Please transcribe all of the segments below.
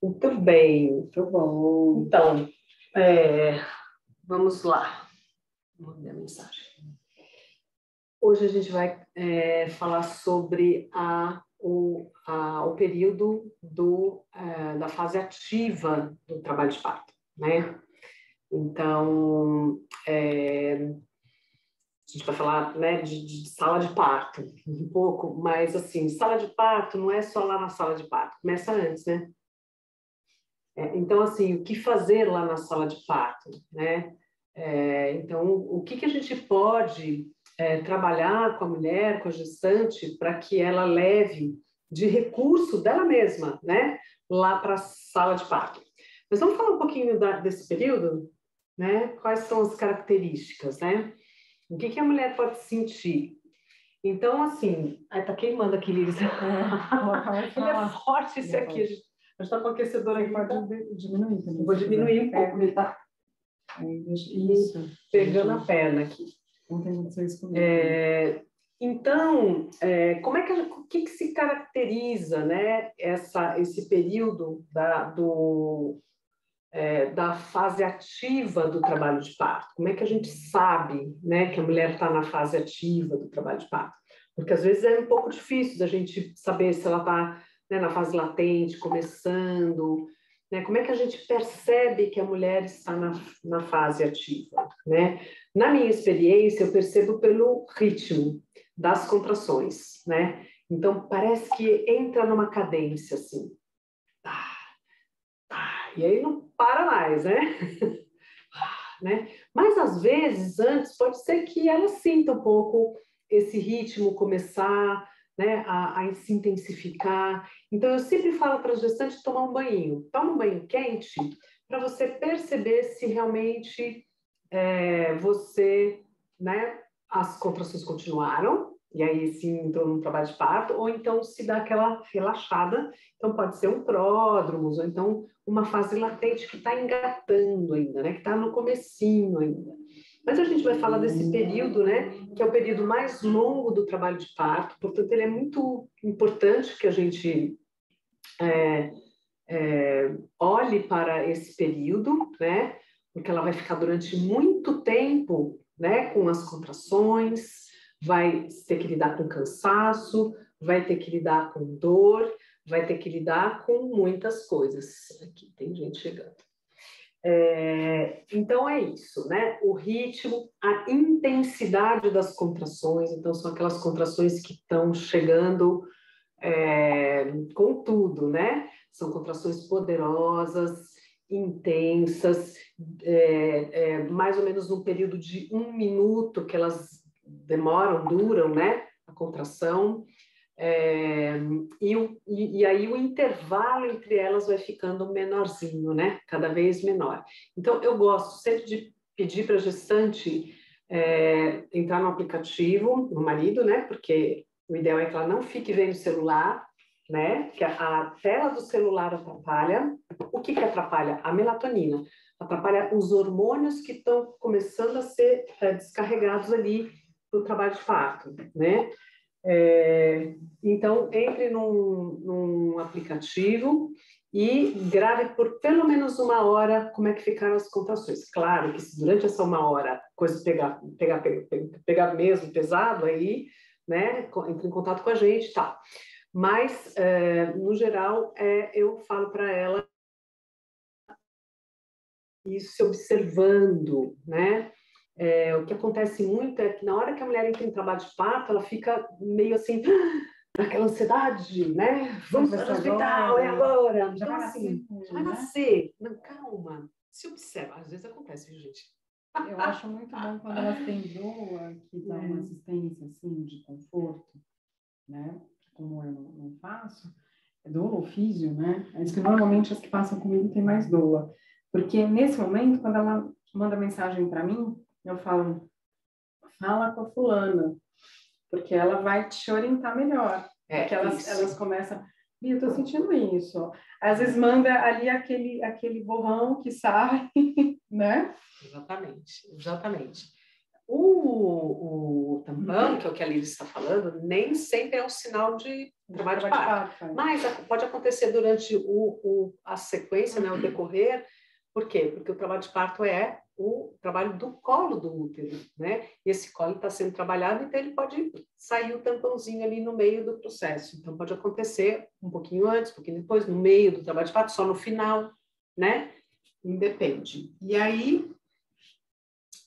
Muito bem, muito bom. Então, é, vamos lá. Vou mandar a mensagem. Hoje a gente vai é, falar sobre a, o, a, o período do, é, da fase ativa do trabalho de parto, né? Então, é, a gente vai falar né, de, de, sala de parto um pouco, mas assim, sala de parto não é só lá na sala de parto, começa antes, né? É, então, assim, o que fazer lá na sala de parto, né? É, então, o que, que a gente pode é, trabalhar com a mulher, com a gestante, para que ela leve de recurso dela mesma, né? Lá para a sala de parto. Mas vamos falar um pouquinho da, desse período, né? Quais são as características, né? O que, que a mulher pode sentir? Então, assim, ai, tá queimando aqui, Liz. É, Ele é forte esse aqui. A gente está com o aquecedor aqui. Pode tá? diminuir também. Vou diminuir um pouco, ele tá isso. pegando a perna aqui. Comigo. É, então, é, como é que, o que, que se caracteriza, né, essa, esse período da, do, é, da fase ativa do trabalho de parto? Como é que a gente sabe né, que a mulher está na fase ativa do trabalho de parto? Porque às vezes é um pouco difícil da gente saber se ela está né, na fase latente, começando. Né? Como é que a gente percebe que a mulher está na, na fase ativa? Né? Na minha experiência, eu percebo pelo ritmo das contrações. Né? Então, parece que entra numa cadência assim. E aí não para mais, né? né? Mas às vezes, antes, pode ser que ela sinta um pouco esse ritmo começar né, a, a se intensificar. Então, eu sempre falo para a gestante tomar um banho. Toma um banho quente para você perceber se realmente é, você, né, as contrações continuaram, e aí sim entrou num trabalho de parto, ou então se dá aquela relaxada, então pode ser um pródromos, ou então uma fase latente que está engatando ainda, né? Que está no comecinho ainda. Mas a gente vai falar desse período, né? Que é o período mais longo do trabalho de parto, portanto ele é muito importante que a gente é, é, olhe para esse período, né? Porque ela vai ficar durante muito tempo, né? Com as contrações, vai ter que lidar com cansaço, vai ter que lidar com dor, vai ter que lidar com muitas coisas. Aqui tem gente chegando. É, então é isso, né? O ritmo, a intensidade das contrações, então são aquelas contrações que estão chegando é, com tudo, né? São contrações poderosas, intensas, é, é mais ou menos no período de um minuto que elas demoram, duram, né? A contração. É, e, e, aí o intervalo entre elas vai ficando menorzinho, né? Cada vez menor. Então, eu gosto sempre de pedir para a gestante é, entrar no aplicativo, no marido, né? Porque o ideal é que ela não fique vendo o celular, né? Que a, a tela do celular atrapalha. O que, que atrapalha? A melatonina. Atrapalha os hormônios que estão começando a ser é, descarregados ali para o trabalho de parto, né? É, então, entre num, num, aplicativo e grave por pelo menos uma hora como é que ficaram as contrações. Claro que se durante essa uma hora coisa pegar, pegar, pegar, pegar mesmo pesado, aí, né, entre em contato com a gente e tal. Mas, é, no geral, é, eu falo para ela isso se observando, né? É, o que acontece muito é que na hora que a mulher entra em trabalho de parto, ela fica meio assim, naquela ansiedade, né? Vamos para o hospital, é agora. Já então, vai assim, nascer. Vai né? nascer. Não, calma. Se observa. Às vezes acontece, viu, gente? Eu acho muito bom quando elas têm doa, que dá uma assistência, assim, de conforto, né? Como eu não faço. É doa ou físio, né? É isso que normalmente as que passam comigo têm mais doa. Porque nesse momento, quando ela manda mensagem para mim, eu falo, fala com a fulana, porque ela vai te orientar melhor. É, porque elas, elas começam, eu tô sentindo isso. Às vezes manda ali aquele, aquele borrão que sai, né? Exatamente, exatamente. O, o tampão, que é o que a Lili está falando, nem sempre é um sinal de trabalho de parto. É. Mas pode acontecer durante o, o, a sequência, né, o decorrer. Por quê? Porque o trabalho de parto é o trabalho do colo do útero, né? Esse colo está sendo trabalhado, então ele pode sair o tampãozinho ali no meio do processo. Então pode acontecer um pouquinho antes, um pouquinho depois, no meio do trabalho de parto, só no final, né? Independe. E aí,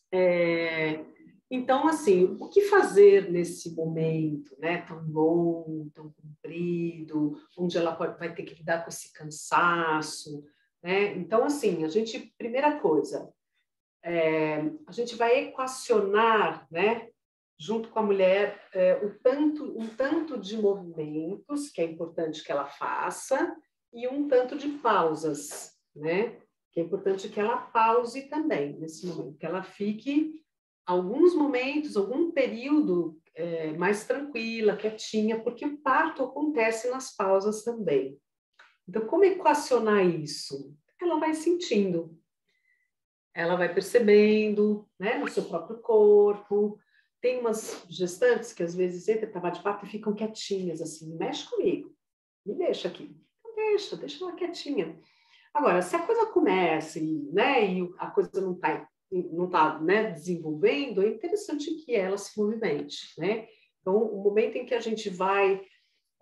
é... então assim, o que fazer nesse momento, né? Tão longo, tão comprido, onde ela pode, vai ter que lidar com esse cansaço, né? Então assim, a gente, primeira coisa é, a gente vai equacionar, né, junto com a mulher, é, o tanto, um tanto de movimentos que é importante que ela faça e um tanto de pausas, né, que é importante que ela pause também nesse momento, que ela fique alguns momentos, algum período é, mais tranquila, quietinha, porque o parto acontece nas pausas também. Então, como equacionar isso? Ela vai sentindo, ela vai percebendo, né, no seu próprio corpo. Tem umas gestantes que às vezes entram trabalho de parto e ficam quietinhas, assim, mexe comigo, me deixa aqui. Não deixa, deixa ela quietinha. Agora, se a coisa começa e, né, e a coisa não está não tá, né, desenvolvendo, é interessante que ela se movimente, né? Então, o momento em que a gente vai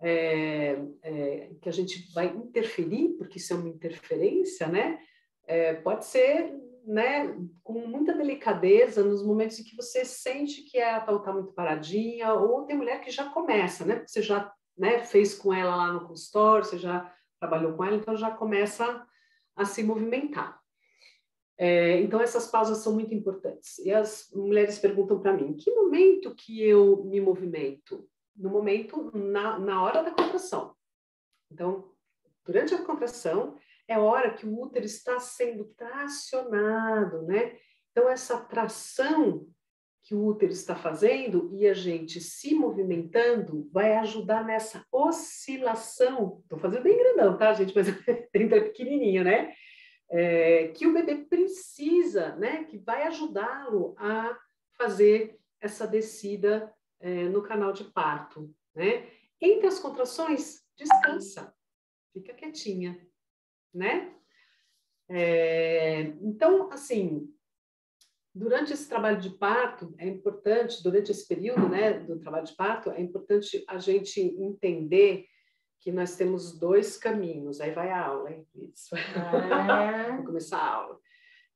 é, é, que a gente vai interferir, porque isso é uma interferência, né? É, pode ser né, com muita delicadeza nos momentos em que você sente que a tal está muito paradinha, ou tem mulher que já começa, né? Você já né, fez com ela lá no consultório, você já trabalhou com ela, então já começa a se movimentar. É, então essas pausas são muito importantes. E as mulheres perguntam para mim, que momento que eu me movimento? No momento, na, na hora da contração. Então, durante a contração, é hora que o útero está sendo tracionado, né? Então, essa tração que o útero está fazendo e a gente se movimentando vai ajudar nessa oscilação. Estou fazendo bem grandão, tá, gente? Mas ainda pequenininho, né? É, que o bebê precisa, né? Que vai ajudá-lo a fazer essa descida é, no canal de parto, né? Entre as contrações, descansa, fica quietinha, né? É, então, assim, durante esse trabalho de parto, é importante, durante esse período né, do trabalho de parto, é importante a gente entender que nós temos dois caminhos. Aí vai a aula, hein? Isso. É. Vou começar a aula.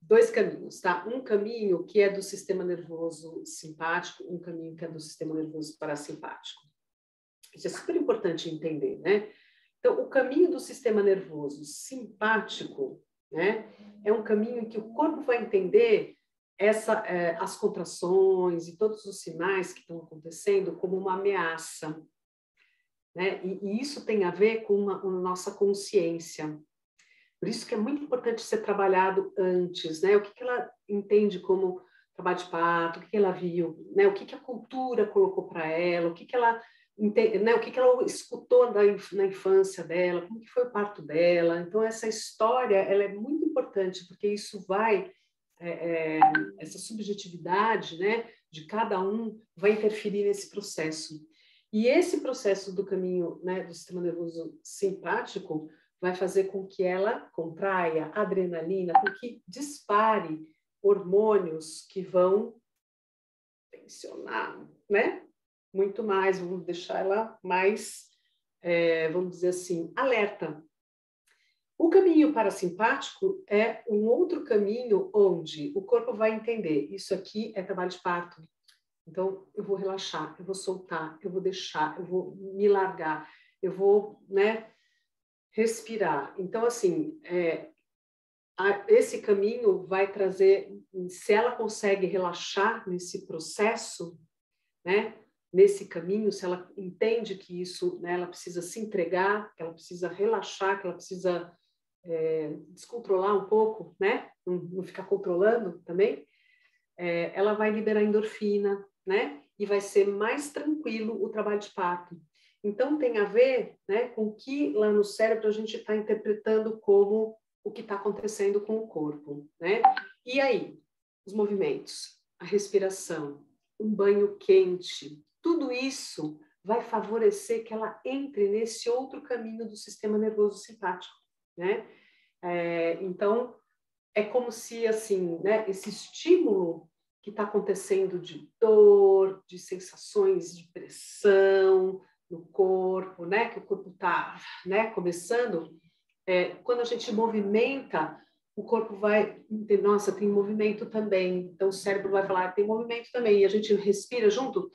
Dois caminhos, tá? Um caminho que é do sistema nervoso simpático, um caminho que é do sistema nervoso parasimpático. Isso é super importante entender, né? Então, o caminho do sistema nervoso simpático, né, é um caminho em que o corpo vai entender essa, é, as contrações e todos os sinais que estão acontecendo como uma ameaça. Né? E, e isso tem a ver com uma, a nossa consciência. Por isso que é muito importante ser trabalhado antes, né? O que, que ela entende como trabalho de parto, o que, que ela viu, né? O que, que a cultura colocou para ela, o que, que ela né, o que, que ela escutou da, na infância dela, como que foi o parto dela. Então, essa história ela é muito importante, porque isso vai, é, é, essa subjetividade né, de cada um vai interferir nesse processo. E esse processo do caminho né, do sistema nervoso simpático vai fazer com que ela contraia adrenalina, com que dispare hormônios que vão tensionar, né? Muito mais, vamos deixar ela mais, é, vamos dizer assim, alerta. O caminho parasimpático é um outro caminho onde o corpo vai entender: isso aqui é trabalho de parto. Então, eu vou relaxar, eu vou soltar, eu vou deixar, eu vou me largar, eu vou, né, respirar. Então, assim, é, a, esse caminho vai trazer, se ela consegue relaxar nesse processo, né, nesse caminho, se ela entende que isso, né, ela precisa se entregar, que ela precisa relaxar, que ela precisa é, descontrolar um pouco, né, não, não ficar controlando também, é, ela vai liberar endorfina, né, e vai ser mais tranquilo o trabalho de parto. Então tem a ver, né, com o que lá no cérebro a gente está interpretando como o que está acontecendo com o corpo, né? E aí, os movimentos, a respiração, um banho quente, tudo isso vai favorecer que ela entre nesse outro caminho do sistema nervoso simpático, né? É, então, é como se, assim, né, esse estímulo que está acontecendo de dor, de sensações de pressão no corpo, né, que o corpo está né, começando, é, quando a gente movimenta, o corpo vai, nossa, tem movimento também. Então o cérebro vai falar, tem movimento também. E a gente respira junto.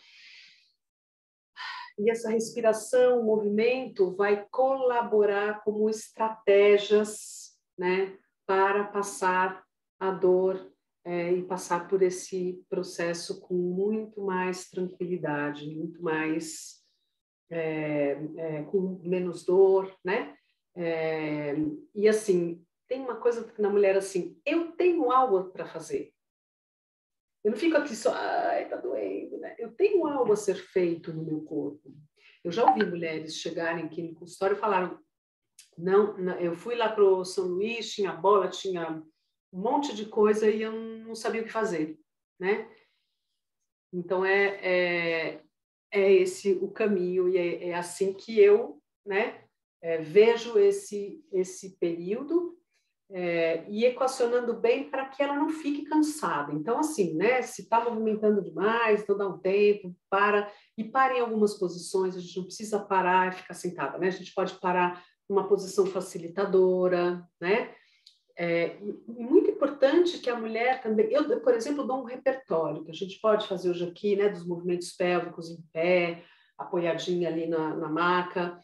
E essa respiração, o movimento, vai colaborar como estratégias, né, para passar a dor é, e passar por esse processo com muito mais tranquilidade, muito mais é, é, com menos dor, né? É, e assim, tem uma coisa na mulher assim, eu tenho algo para fazer. Eu não fico aqui só, ai, tá doendo, né? Eu tenho algo a ser feito no meu corpo. Eu já ouvi mulheres chegarem aqui no consultório e falaram, não, não eu fui lá para o São Luís, tinha bola, tinha um monte de coisa e eu não sabia o que fazer, né? Então é, é, é esse o caminho e é, é assim que eu, né, é, vejo esse esse período é, e equacionando bem para que ela não fique cansada. Então, assim, né? Se está movimentando demais, então dá um tempo, para, e para em algumas posições, a gente não precisa parar e ficar sentada, né? A gente pode parar numa posição facilitadora, né? É, muito importante que a mulher também, eu, por exemplo, dou um repertório que a gente pode fazer hoje aqui, né, dos movimentos pélvicos em pé, apoiadinha ali na, na maca,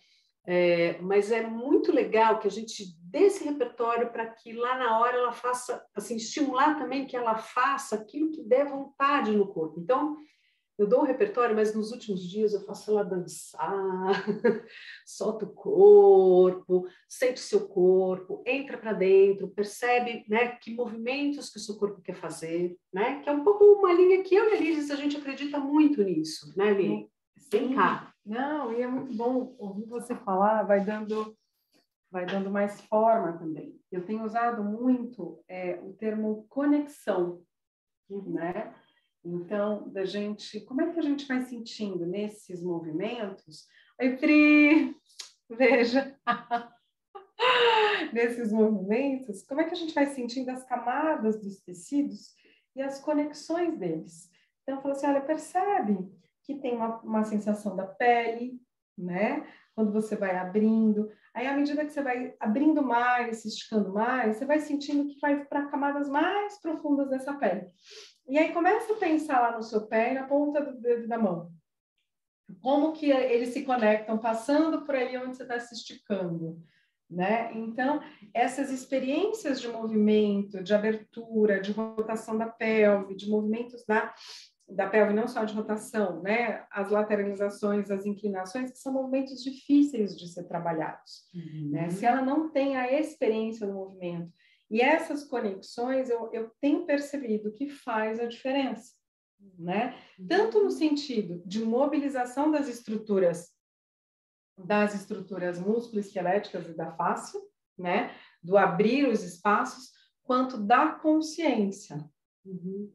é, mas é muito legal que a gente dê esse repertório para que lá na hora ela faça, assim, estimular também que ela faça aquilo que der vontade no corpo. Então, eu dou o repertório, mas nos últimos dias eu faço ela dançar, solta o corpo, sente o seu corpo, entra para dentro, percebe né, que movimentos que o seu corpo quer fazer, né? Que é um pouco uma linha que eu e a Liz, a gente acredita muito nisso, né, Liz? Vem cá. Não, e é muito bom ouvir você falar, vai dando, vai dando mais forma também. Eu tenho usado muito é, o termo conexão, né? Então, da gente, como é que a gente vai sentindo nesses movimentos? Oi, Pri, veja, nesses movimentos, como é que a gente vai sentindo as camadas dos tecidos e as conexões deles? Então, falou assim, olha, percebe que tem uma, uma sensação da pele, né? Quando você vai abrindo. Aí, à medida que você vai abrindo mais, se esticando mais, você vai sentindo que vai para camadas mais profundas dessa pele. E aí, começa a pensar lá no seu pé e na ponta do dedo da mão. Como que eles se conectam, passando por ali onde você está se esticando. Né? Então, essas experiências de movimento, de abertura, de rotação da pelve, de movimentos da da pelve, não só de rotação, né? As lateralizações, as inclinações, que são movimentos difíceis de ser trabalhados. Uhum. Né? Se ela não tem a experiência do movimento e essas conexões, eu, eu tenho percebido que faz a diferença, né? Tanto no sentido de mobilização das estruturas, das estruturas músculo-esqueléticas e da face, né? Do abrir os espaços, quanto da consciência, uhum.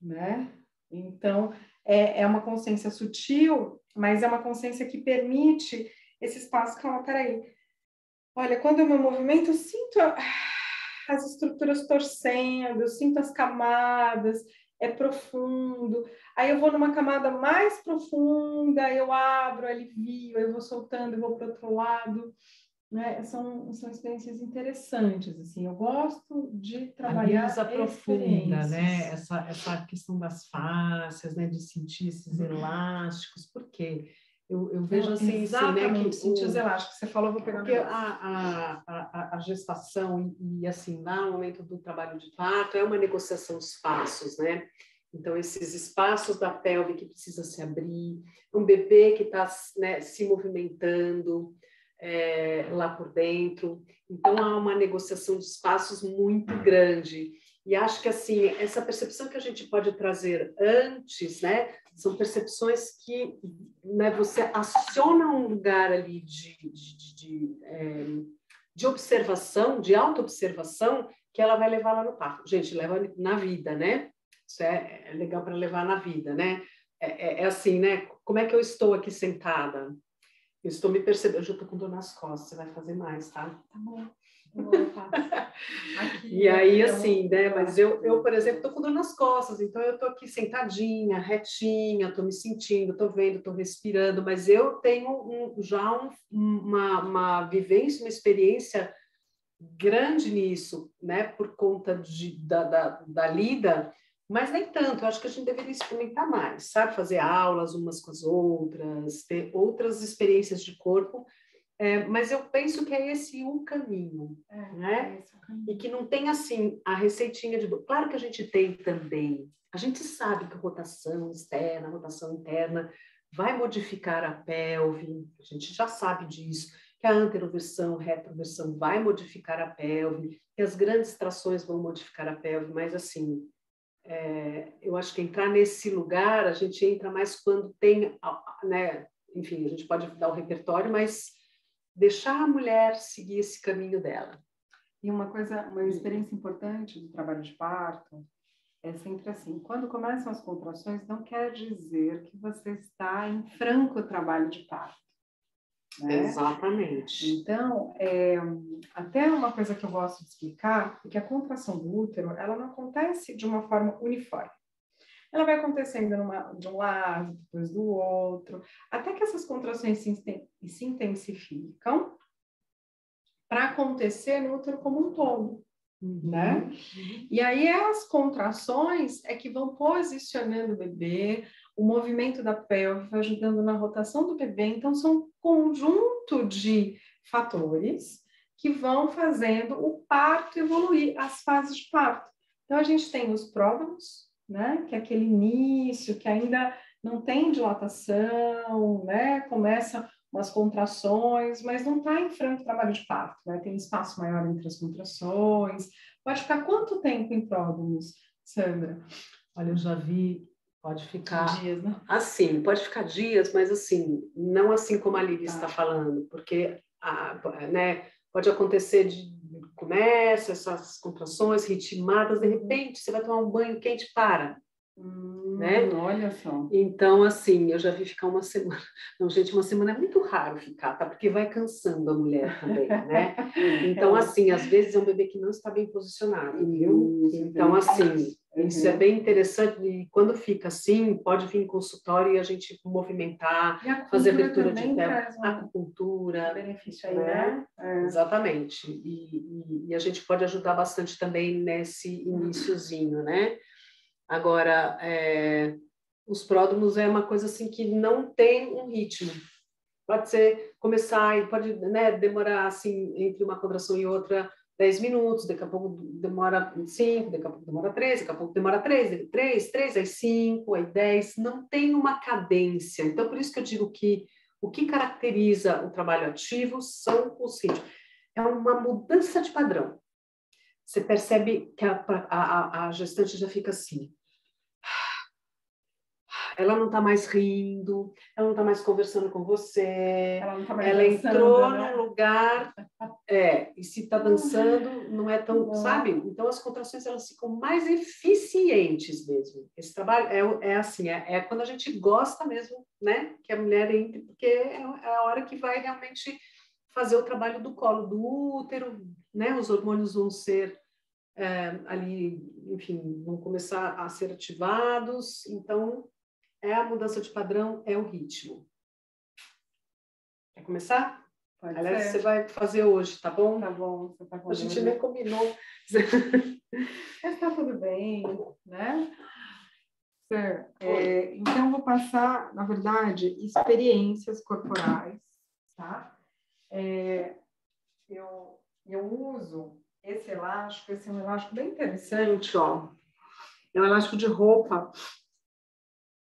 né? Então, é, é uma consciência sutil, mas é uma consciência que permite esse espaço. Calma, peraí. Olha, quando eu me movimento, eu sinto as estruturas torcendo, eu sinto as camadas, é profundo. Aí eu vou numa camada mais profunda, eu abro, alivio, eu vou soltando, eu vou para outro lado né, são, são experiências interessantes, assim, eu gosto de trabalhar a aprofunda, né, essa, essa questão das fáscias, né, de sentir esses uhum. elásticos, por quê? Eu, eu vejo assim, Exatamente, assim, né, que sentir os elásticos, você falou, vou pegar Porque a, a, a, a, gestação e, e, assim, lá no momento do trabalho de parto, é uma negociação de espaços, né, então, esses espaços da pelve que precisa se abrir, um bebê que está né, se movimentando, é, lá por dentro. Então, há uma negociação de espaços muito grande. E acho que, assim, essa percepção que a gente pode trazer antes, né, são percepções que né, você aciona um lugar ali de, de, de, é, de observação, de auto-observação, que ela vai levar lá no parto. Gente, leva na vida, né? Isso é, é legal para levar na vida, né? É, é, é, assim, né? Como é que eu estou aqui sentada? Eu estou me percebendo, eu já estou com dor nas costas, você vai fazer mais, tá? Tá bom. e aí, assim, né? Mas eu, eu por exemplo, estou com dor nas costas, então eu estou aqui sentadinha, retinha, estou me sentindo, estou vendo, estou respirando, mas eu tenho um, já um, uma, uma vivência, uma experiência grande nisso, né? Por conta de, da, da, da lida, mas nem tanto. Eu acho que a gente deveria experimentar mais, sabe? Fazer aulas umas com as outras, ter outras experiências de corpo é, mas eu penso que é esse o caminho, é, né? É caminho. E que não tem assim a receitinha de. Claro que a gente tem também. A gente sabe que rotação externa, rotação interna vai modificar a pelve. A gente já sabe disso. Que a anteroversão, retroversão vai modificar a pelve. Que as grandes trações vão modificar a pelve. Mas assim, é, eu acho que entrar nesse lugar a gente entra mais quando tem, né? Enfim, a gente pode dar o repertório, mas deixar a mulher seguir esse caminho dela. E uma coisa, uma experiência importante do trabalho de parto é sempre assim: quando começam as contrações, não quer dizer que você está em franco trabalho de parto. Né? Exatamente. Então, é, até uma coisa que eu gosto de explicar é que a contração do útero ela não acontece de uma forma uniforme ela vai acontecendo numa, de um lado, depois do outro, até que essas contrações se, se intensificam para acontecer no útero como um todo. Uhum. Né? E aí as contrações é que vão posicionando o bebê, o movimento da pelve ajudando na rotação do bebê, então são um conjunto de fatores que vão fazendo o parto evoluir, as fases de parto. Então a gente tem os pródromos, né? Que é aquele início, que ainda não tem dilatação, né? Começa umas contrações, mas não está em franco trabalho de parto, né? Tem espaço maior entre as contrações. Pode ficar quanto tempo em pródromos, Sandra? Olha, eu já vi, pode ficar dias, né? Assim, pode ficar dias, mas assim, não assim como a Lili tá. está falando, porque a, né, pode acontecer de começa essas contrações ritmadas, de repente você vai tomar um banho quente para. Hum, né? Olha só. Então, assim, eu já vi ficar uma semana. Não, gente, uma semana é muito raro ficar, tá? Porque vai cansando a mulher também, né? Então, assim, às vezes é um bebê que não está bem posicionado, viu? Então, assim, isso é bem interessante. E quando fica assim, pode vir em consultório e a gente movimentar, fazer abertura de pé, acupuntura. Benefício aí, né? É. Exatamente. E, e, e, a gente pode ajudar bastante também nesse iníciozinho, né? Agora, é, os pródromos é uma coisa assim que não tem um ritmo. Pode ser começar e pode né, demorar assim entre uma contração e outra 10 minutos, daqui a pouco demora 5, daqui a pouco demora 3, daqui a pouco demora 3, 3, 3, aí 5, aí 10, não tem uma cadência. Então, por isso que eu digo que o que caracteriza o trabalho ativo são os ritmos. É uma mudança de padrão. Você percebe que a, a, a gestante já fica assim, ela não está mais rindo, ela não está mais conversando com você, ela, tá ela entrou né? num lugar, é, e se está dançando, não é tão, não. sabe? Então as contrações elas ficam mais eficientes mesmo. Esse trabalho é, é assim, é, é quando a gente gosta mesmo, né, que a mulher entre, porque é, é a hora que vai realmente fazer o trabalho do colo do útero, né? Os hormônios vão ser é, ali, enfim, vão começar a ser ativados. Então, é a mudança de padrão, é o ritmo. Quer começar? Pode Aliás, ser. você vai fazer hoje, tá bom? Tá bom. Tá a gente nem combinou. Mas tá tudo bem, né? É, então, vou passar, na verdade, experiências corporais, tá? É, eu, eu uso esse elástico, esse é um elástico bem interessante, ó. É um elástico de roupa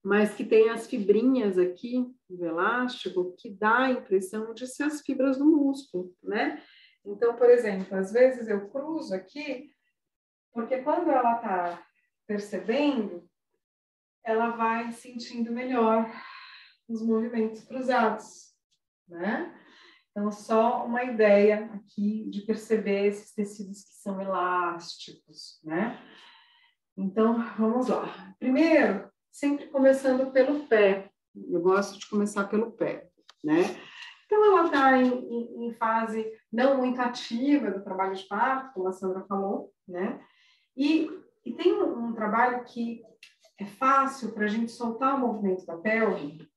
mas que tem as fibrinhas aqui do elástico que dá a impressão de ser as fibras do músculo, né? Então, por exemplo, às vezes eu cruzo aqui, porque quando ela está percebendo, ela vai sentindo melhor os movimentos cruzados, né? Então, só uma ideia aqui de perceber esses tecidos que são elásticos, né? Então, vamos lá. Primeiro, sempre começando pelo pé. Eu gosto de começar pelo pé, né? Então, ela está em, em, em, fase não muito ativa do trabalho de parto, como a Sandra falou, né? E, e tem um, um trabalho que é fácil para a gente soltar o movimento da pelve.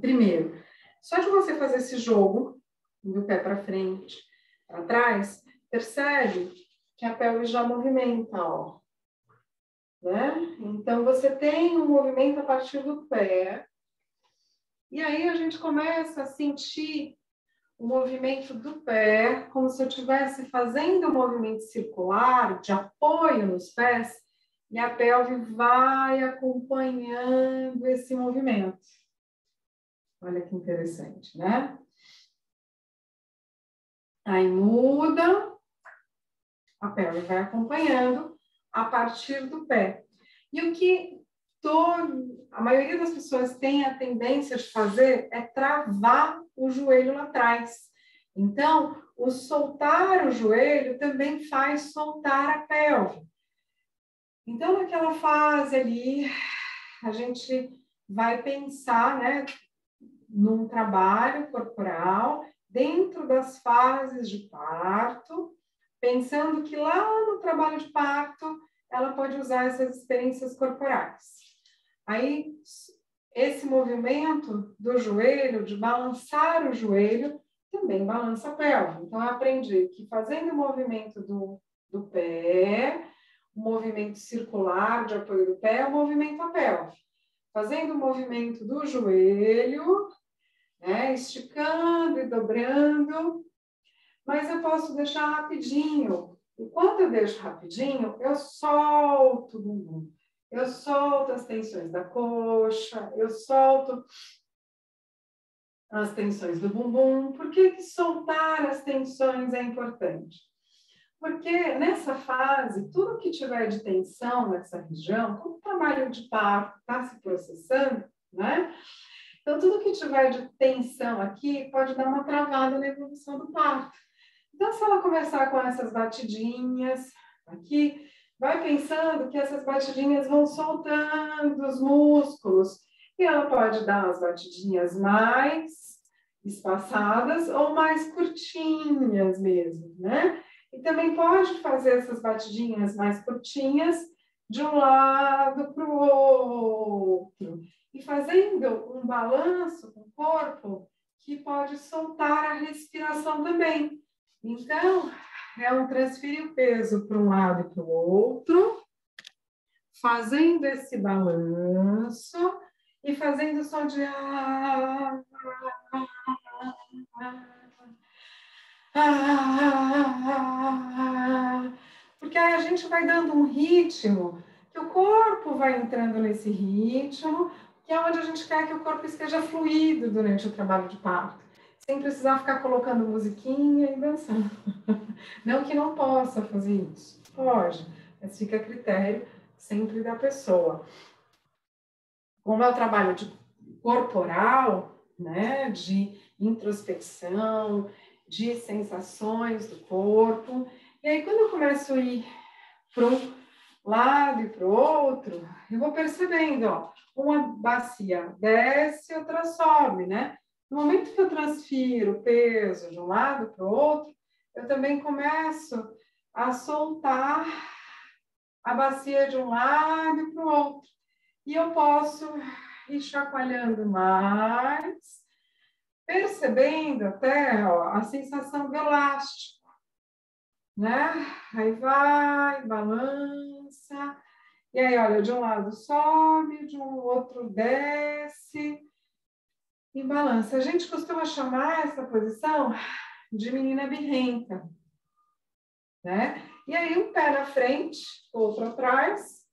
Primeiro, só de você fazer esse jogo, do pé para frente, para trás, percebe que a pelve já movimenta, ó. Né? Então, você tem um movimento a partir do pé. E aí a gente começa a sentir o movimento do pé, como se eu estivesse fazendo um movimento circular de apoio nos pés, e a pelve vai acompanhando esse movimento. Olha que interessante, né? Aí muda, a pelve vai acompanhando a partir do pé. E o que todo, a maioria das pessoas tem a tendência de fazer é travar o joelho lá atrás. Então, o soltar o joelho também faz soltar a pelve. Então, naquela fase ali, a gente vai pensar, né, num trabalho corporal dentro das fases de parto, pensando que lá no trabalho de parto ela pode usar essas experiências corporais. Aí, esse movimento do joelho, de balançar o joelho, também balança a pelve. Então, eu aprendi que fazendo o movimento do, do pé, o movimento circular de apoio do pé, é o movimento a pelve. Fazendo o movimento do joelho, né, esticando e dobrando, mas eu posso deixar rapidinho. E quando eu deixo rapidinho, eu solto o bumbum. Eu solto as tensões da coxa, eu solto as tensões do bumbum. Por que, que soltar as tensões é importante? Porque nessa fase, tudo que tiver de tensão nessa região, como o trabalho de parto está se processando, né? Então, tudo que tiver de tensão aqui pode dar uma travada na evolução do parto. Então, se ela começar com essas batidinhas aqui, vai pensando que essas batidinhas vão soltando os músculos. E ela pode dar as batidinhas mais espaçadas ou mais curtinhas mesmo, né? E também pode fazer essas batidinhas mais curtinhas de um lado para o outro e fazendo um balanço com o corpo que pode soltar a respiração também. Então, é um transferir o peso para um lado e para o outro, fazendo esse balanço e fazendo o som de porque aí a gente vai dando um ritmo que o corpo vai entrando nesse ritmo, que é onde a gente quer que o corpo esteja fluido durante o trabalho de parto, sem precisar ficar colocando musiquinha e dançando. Não que não possa fazer isso, pode, mas fica a critério sempre da pessoa. Como é o trabalho de corporal, né, de introspecção, de sensações do corpo, e aí quando eu começo a ir para um lado e para o outro, eu vou percebendo, ó, uma bacia desce, outra sobe, né? No momento que eu transfiro peso de um lado para o outro, eu também começo a soltar a bacia de um lado para o outro. E eu posso ir chacoalhando mais, percebendo até ó, a sensação do elástico, né? Aí vai, balança, e aí, olha, de um lado sobe, de um outro desce e balança. A gente costuma chamar essa posição de menina birrenta, né? E aí, um pé na frente, outro atrás,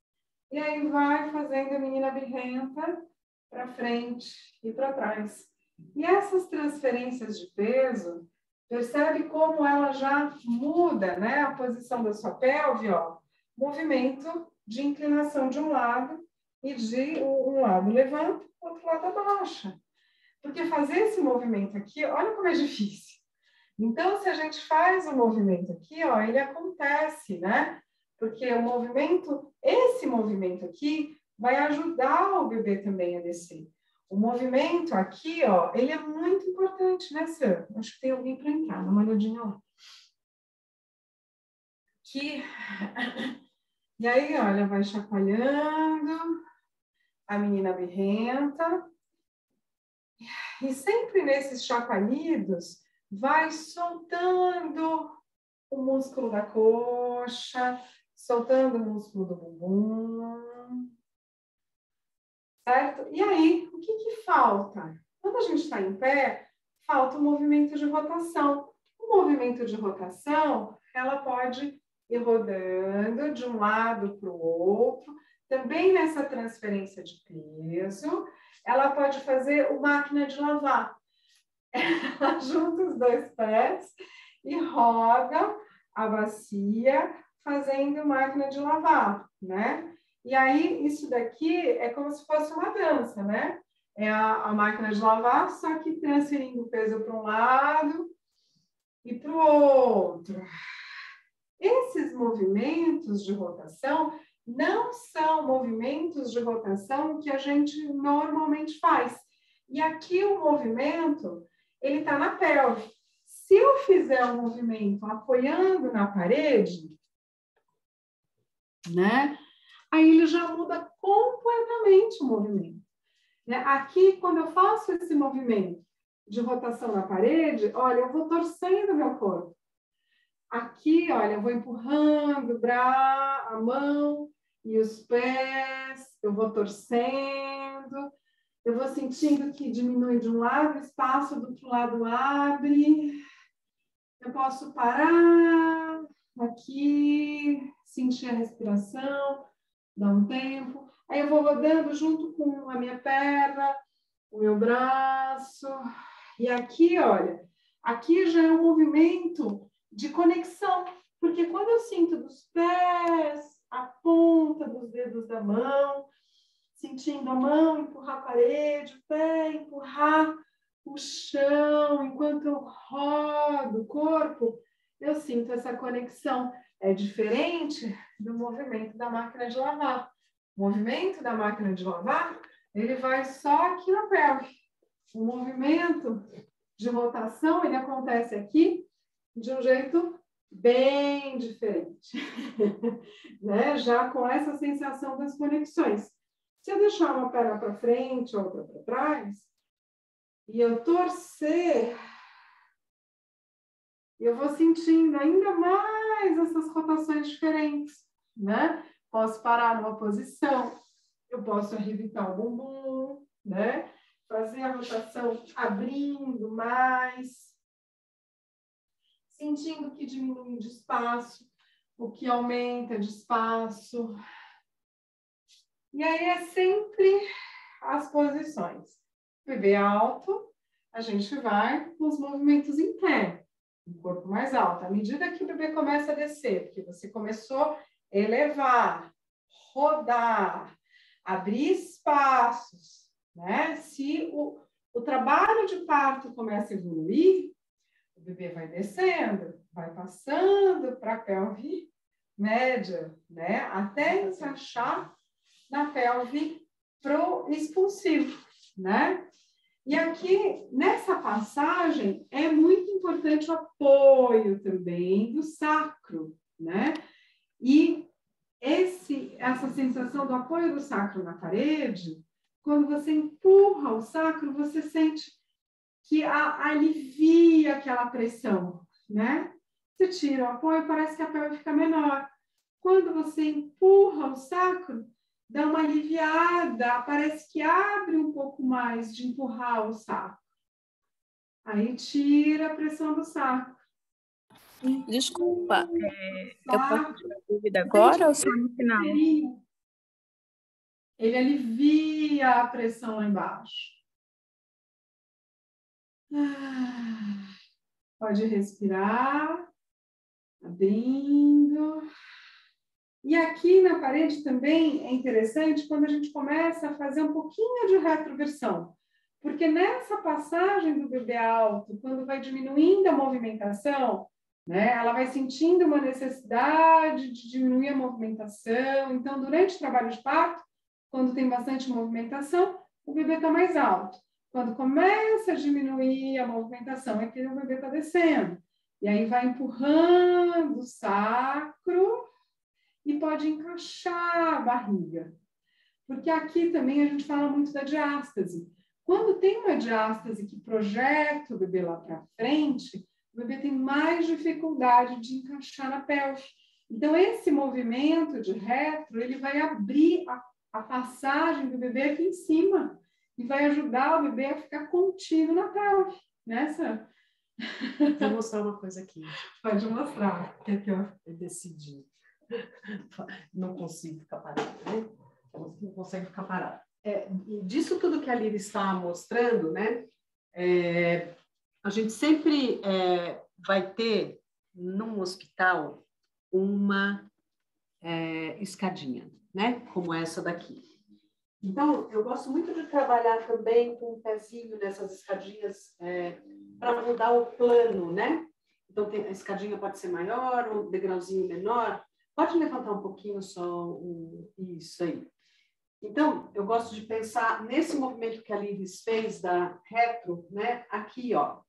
e aí vai fazendo a menina birrenta para frente e para trás. E essas transferências de peso, percebe como ela já muda, né? A posição da sua pelve, ó, movimento de inclinação de um lado e de um lado levanta, outro lado abaixa. Porque fazer esse movimento aqui, olha como é difícil. Então, se a gente faz o movimento aqui, ó, ele acontece, né? Porque o movimento, esse movimento aqui, vai ajudar o bebê também a descer. O movimento aqui, ó, ele é muito importante, né, Sam? Acho que tem alguém para entrar, dá uma olhadinha lá. Que... E aí, olha, vai chacoalhando, a menina birrenta. E sempre nesses chacoalhidos, vai soltando o músculo da coxa, soltando o músculo do bumbum. Certo? E aí, o que, que falta? Quando a gente está em pé, falta o movimento de rotação. O movimento de rotação, ela pode ir rodando de um lado para o outro. Também nessa transferência de peso, ela pode fazer o máquina de lavar. Ela junta os dois pés e roda a bacia fazendo máquina de lavar, né? E aí, isso daqui é como se fosse uma dança, né? É a, a máquina de lavar, só que transferindo o peso para um lado e para o outro. Esses movimentos de rotação não são movimentos de rotação que a gente normalmente faz. E aqui o movimento, ele está na pelve. Se eu fizer um movimento apoiando na parede, né? Aí ele já muda completamente o movimento. Né? Aqui, quando eu faço esse movimento de rotação na parede, olha, eu vou torcendo meu corpo. Aqui, olha, eu vou empurrando o braço, a mão e os pés, eu vou torcendo, eu vou sentindo que diminui de um lado o espaço, do outro lado abre. Eu posso parar aqui, sentir a respiração, dar um tempo. Aí eu vou rodando junto com a minha perna, o meu braço. E aqui, olha, aqui já é um movimento de conexão, porque quando eu sinto dos pés, a ponta dos dedos da mão, sentindo a mão empurrar a parede, o pé empurrar o chão, enquanto eu rodo o corpo, eu sinto essa conexão. É diferente do movimento da máquina de lavar. O movimento da máquina de lavar, ele vai só aqui na pelve. O movimento de rotação, ele acontece aqui de um jeito bem diferente, né? Já com essa sensação das conexões. Se eu deixar uma perna para frente, outra para trás, e eu torcer eu vou sentindo ainda mais essas rotações diferentes, né? Posso parar numa posição, eu posso arrebitar o bumbum, né? Fazer a rotação abrindo mais, sentindo que diminui de espaço, o que aumenta de espaço. E aí é sempre as posições. Bebê alto, a gente vai com os movimentos internos um corpo mais alto. À medida que o bebê começa a descer, porque você começou a elevar, rodar, abrir espaços, né? Se o, o trabalho de parto começa a evoluir, o bebê vai descendo, vai passando para a pelve média, né? Até encaixar na pelve pro expulsivo, né? E aqui, nessa passagem, é muito importante o apoio também do sacro, né? E esse, essa sensação do apoio do sacro na parede, quando você empurra o sacro, você sente que a, alivia aquela pressão, né? Você tira o apoio, parece que a pele fica menor. Quando você empurra o sacro, dá uma aliviada, parece que abre um pouco mais de empurrar o saco. Aí tira a pressão do saco. Desculpa, é, eu posso tirar dúvida agora ou só no final? Ele alivia a pressão lá embaixo. Ah, pode respirar, abrindo. E aqui na parede também é interessante quando a gente começa a fazer um pouquinho de retroversão, porque nessa passagem do bebê alto, quando vai diminuindo a movimentação, né? Ela vai sentindo uma necessidade de diminuir a movimentação. Então, durante o trabalho de parto, quando tem bastante movimentação, o bebê está mais alto. Quando começa a diminuir a movimentação, é que o bebê está descendo. E aí vai empurrando o sacro e pode encaixar a barriga. Porque aqui também a gente fala muito da diástase. Quando tem uma diástase que projeta o bebê lá para frente, o bebê tem mais dificuldade de encaixar na pelve. Então, esse movimento de retro, ele vai abrir a, a passagem do bebê aqui em cima e vai ajudar o bebê a ficar contido na pelve, né, Sam? Vou mostrar uma coisa aqui. Pode mostrar. Que aqui, ó, eu decidi. Não consigo ficar parado, né? Não consegue ficar parado. É, disso tudo que a Lira está mostrando, né? É, a gente sempre é, vai ter num hospital uma é, escadinha, né? Como essa daqui. Então, eu gosto muito de trabalhar também com um pezinho nessas escadinhas é, para mudar o plano, né? Então, tem, a escadinha pode ser maior, um degrauzinho menor. Pode levantar um pouquinho só o, isso aí. Então, eu gosto de pensar nesse movimento que a Livis fez da retro, né? Aqui, ó.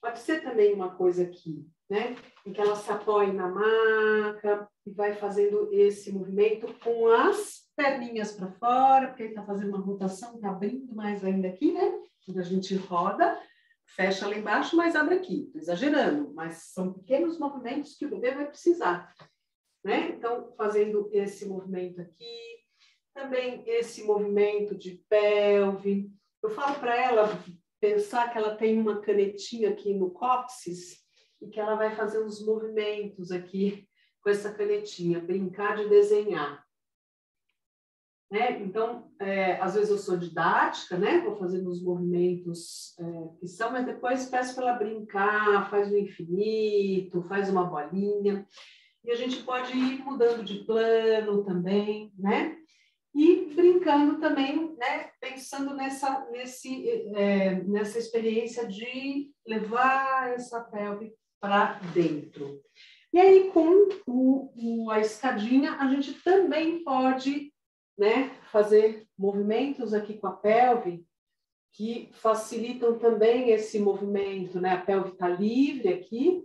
Pode ser também uma coisa aqui, né? Em que ela se apoia na maca e vai fazendo esse movimento com as perninhas para fora, porque ele está fazendo uma rotação, está abrindo mais ainda aqui, né? Quando a gente roda, fecha lá embaixo, mas abre aqui. Estou exagerando, mas são pequenos movimentos que o bebê vai precisar, né? Então, fazendo esse movimento aqui, também esse movimento de pelve. Eu falo para ela pensar que ela tem uma canetinha aqui no cóccix e que ela vai fazer uns movimentos aqui com essa canetinha, brincar de desenhar. Né? Então, é, às vezes eu sou didática, né? vou fazendo os movimentos é, que são, mas depois peço para ela brincar, faz o infinito, faz uma bolinha. E a gente pode ir mudando de plano também, né? e brincando também, né, pensando nessa, nesse, é, nessa experiência de levar essa pelve para dentro. E aí, com o, o, a escadinha, a gente também pode né, fazer movimentos aqui com a pelve que facilitam também esse movimento, né? A pelve está livre aqui,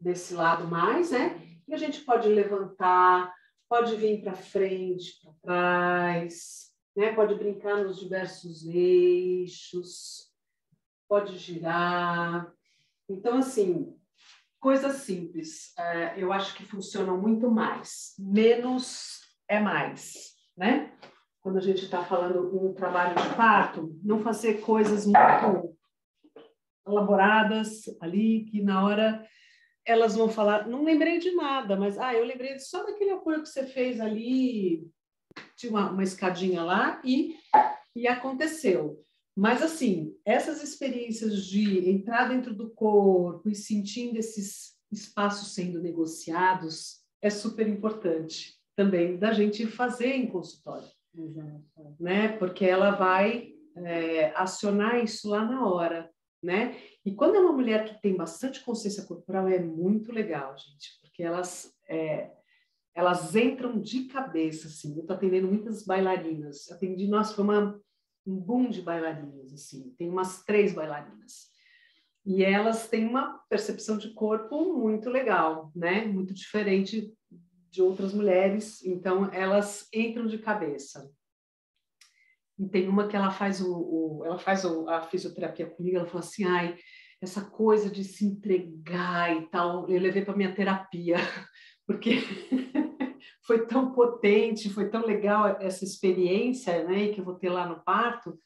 desse lado mais, né? E a gente pode levantar, pode vir para frente, para trás, né? pode brincar nos diversos eixos, pode girar. Então, assim, coisas simples, é, eu acho que funcionam muito mais. Menos é mais, né? Quando a gente está falando um trabalho de parto, não fazer coisas muito elaboradas ali, que na hora elas vão falar, não lembrei de nada, mas ah, eu lembrei só daquele apoio que você fez ali, tinha uma, uma escadinha lá e, e aconteceu. Mas assim, essas experiências de entrar dentro do corpo e sentindo esses espaços sendo negociados é super importante também da gente fazer em consultório, Exato. né? Porque ela vai é, acionar isso lá na hora né? E quando é uma mulher que tem bastante consciência corporal, é muito legal, gente, porque elas, é, elas entram de cabeça, assim. Eu tô atendendo muitas bailarinas. atendi, nossa, foi uma, um boom de bailarinas, assim. Tem umas três bailarinas. E elas têm uma percepção de corpo muito legal, né? Muito diferente de outras mulheres. Então, elas entram de cabeça. E tem uma que ela faz o, o ela faz o, a fisioterapia comigo, ela falou assim, ai, essa coisa de se entregar e tal, eu levei para minha terapia, porque foi tão potente, foi tão legal essa experiência, né, que eu vou ter lá no parto,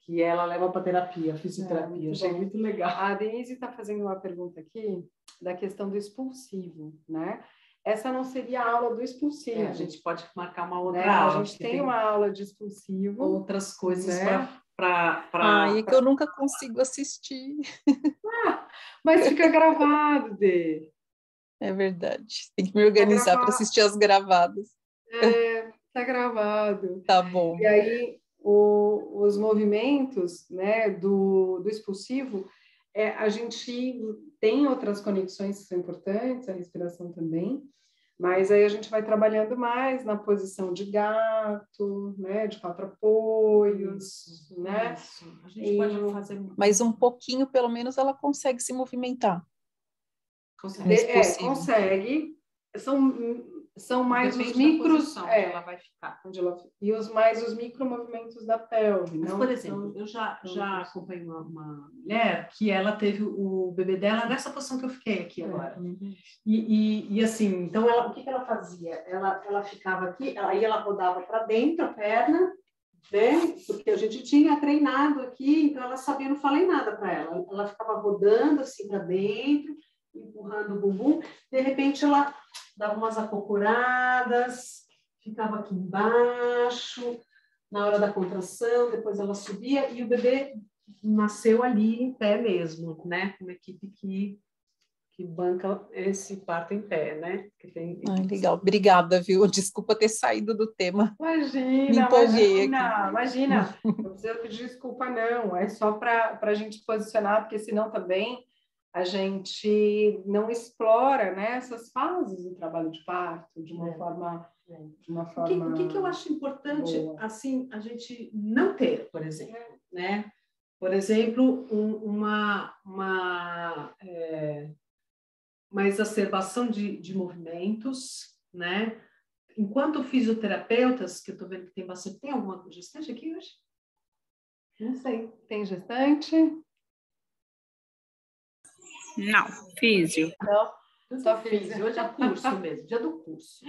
que ela leva para terapia, fisioterapia. É, muito Achei bom. muito legal. A Denise está fazendo uma pergunta aqui da questão do expulsivo, né? Essa não seria a aula do expulsivo. É, a gente pode marcar uma outra né? aula. A gente tem, tem, uma aula de expulsivo. Outras coisas né? para. Ah, e é que eu nunca consigo assistir. Ah, mas fica gravado, Dê. É verdade. Tem que me organizar tá para assistir as gravadas. É, tá gravado. Tá bom. E aí, o, os movimentos né, do, do expulsivo é, a gente tem outras conexões que são importantes, a respiração também, mas aí a gente vai trabalhando mais na posição de gato, né, de quatro apoios, isso, né? Isso. A gente e... pode fazer. Mas um pouquinho, pelo menos, ela consegue se movimentar. Consegue. É, consegue. São são mais Depende os micros é, ela vai ficar onde ela e os mais os micromovimentos da pelve Mas, por exemplo eu já já acompanhei uma, uma, mulher que ela teve o bebê dela nessa posição que eu fiquei aqui é. agora uhum. e, e, e, assim então ela o que, que ela fazia ela ela ficava aqui aí ela rodava para dentro a perna né? Porque a gente tinha treinado aqui, então ela sabia, não falei nada para ela. Ela ficava rodando assim para dentro, empurrando o bumbum. De repente ela dava umas acocoradas, ficava aqui embaixo, na hora da contração, depois ela subia e o bebê nasceu ali em pé mesmo, né? Uma equipe que, que banca esse parto em pé, né? Que tem... Ai, legal, obrigada, viu? Desculpa ter saído do tema. Imagina, imagina, aqui. imagina. Não precisa pedir desculpa, não. É só para a gente posicionar, porque senão também a gente não explora né, essas fases do trabalho de parto de uma é. forma é. de uma forma o que, o que eu acho importante boa. assim a gente não ter por exemplo é. né por exemplo um, uma uma é, uma exacerbação de, de movimentos né enquanto fisioterapeutas que eu estou vendo que tem bastante tem alguma gestante aqui hoje não sei tem gestante não, físio. Não, só físio. Hoje é curso mesmo, dia do curso.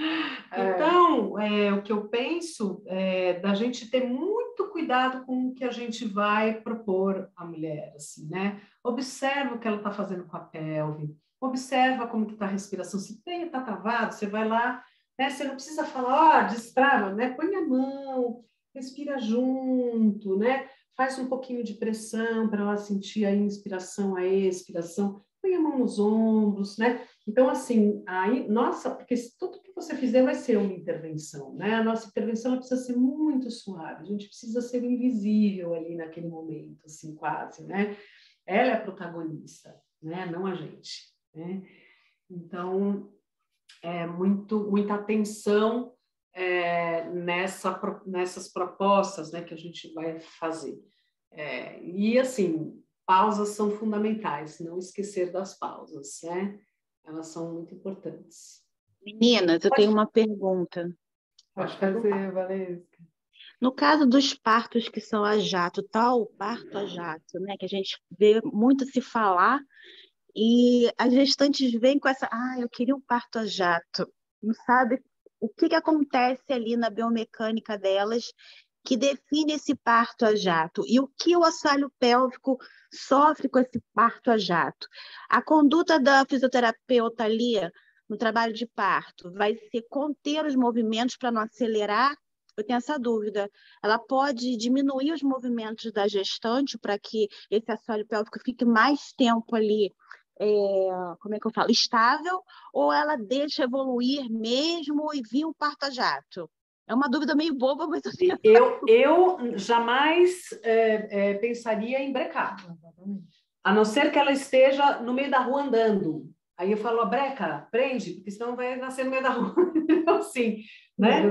É. Então, é, o que eu penso é da gente ter muito cuidado com o que a gente vai propor à mulher, assim, né? Observa o que ela está fazendo com a pelve, observa como que está a respiração. Se tem, está travado, você vai lá, né? Você não precisa falar, ó, oh, destrava, né? Põe a mão, respira junto, né? Faz um pouquinho de pressão para ela sentir a inspiração, a expiração põe a mão nos ombros, né? Então, assim, aí, nossa, porque tudo que você fizer vai ser uma intervenção, né? A nossa intervenção precisa ser muito suave, a gente precisa ser invisível ali naquele momento, assim, quase, né? Ela é a protagonista, né? Não a gente, né? Então, é muito, muita atenção é, nessa, nessas propostas, né, que a gente vai fazer. É, e, assim, pausas são fundamentais, não esquecer das pausas, né? Elas são muito importantes. Meninas, eu Pode... tenho uma pergunta. Pode fazer, Valesca. No caso dos partos que são a jato, tal parto a jato, né, que a gente vê muito se falar e as gestantes vêm com essa, ah, eu queria um parto a jato, não sabe o que, que acontece ali na biomecânica delas que define esse parto a jato e o que o assoalho pélvico sofre com esse parto a jato. A conduta da fisioterapeuta ali no trabalho de parto vai ser conter os movimentos para não acelerar. Eu tenho essa dúvida. Ela pode diminuir os movimentos da gestante para que esse assoalho pélvico fique mais tempo ali é, como é que eu falo, estável, ou ela deixa evoluir mesmo e vir um parto a jato? É uma dúvida meio boba, mas assim. Eu, eu jamais é, é, pensaria em brecar. A não ser que ela esteja no meio da rua andando. Aí eu falo, breca, prende, porque senão vai nascer no meio da rua. assim, né?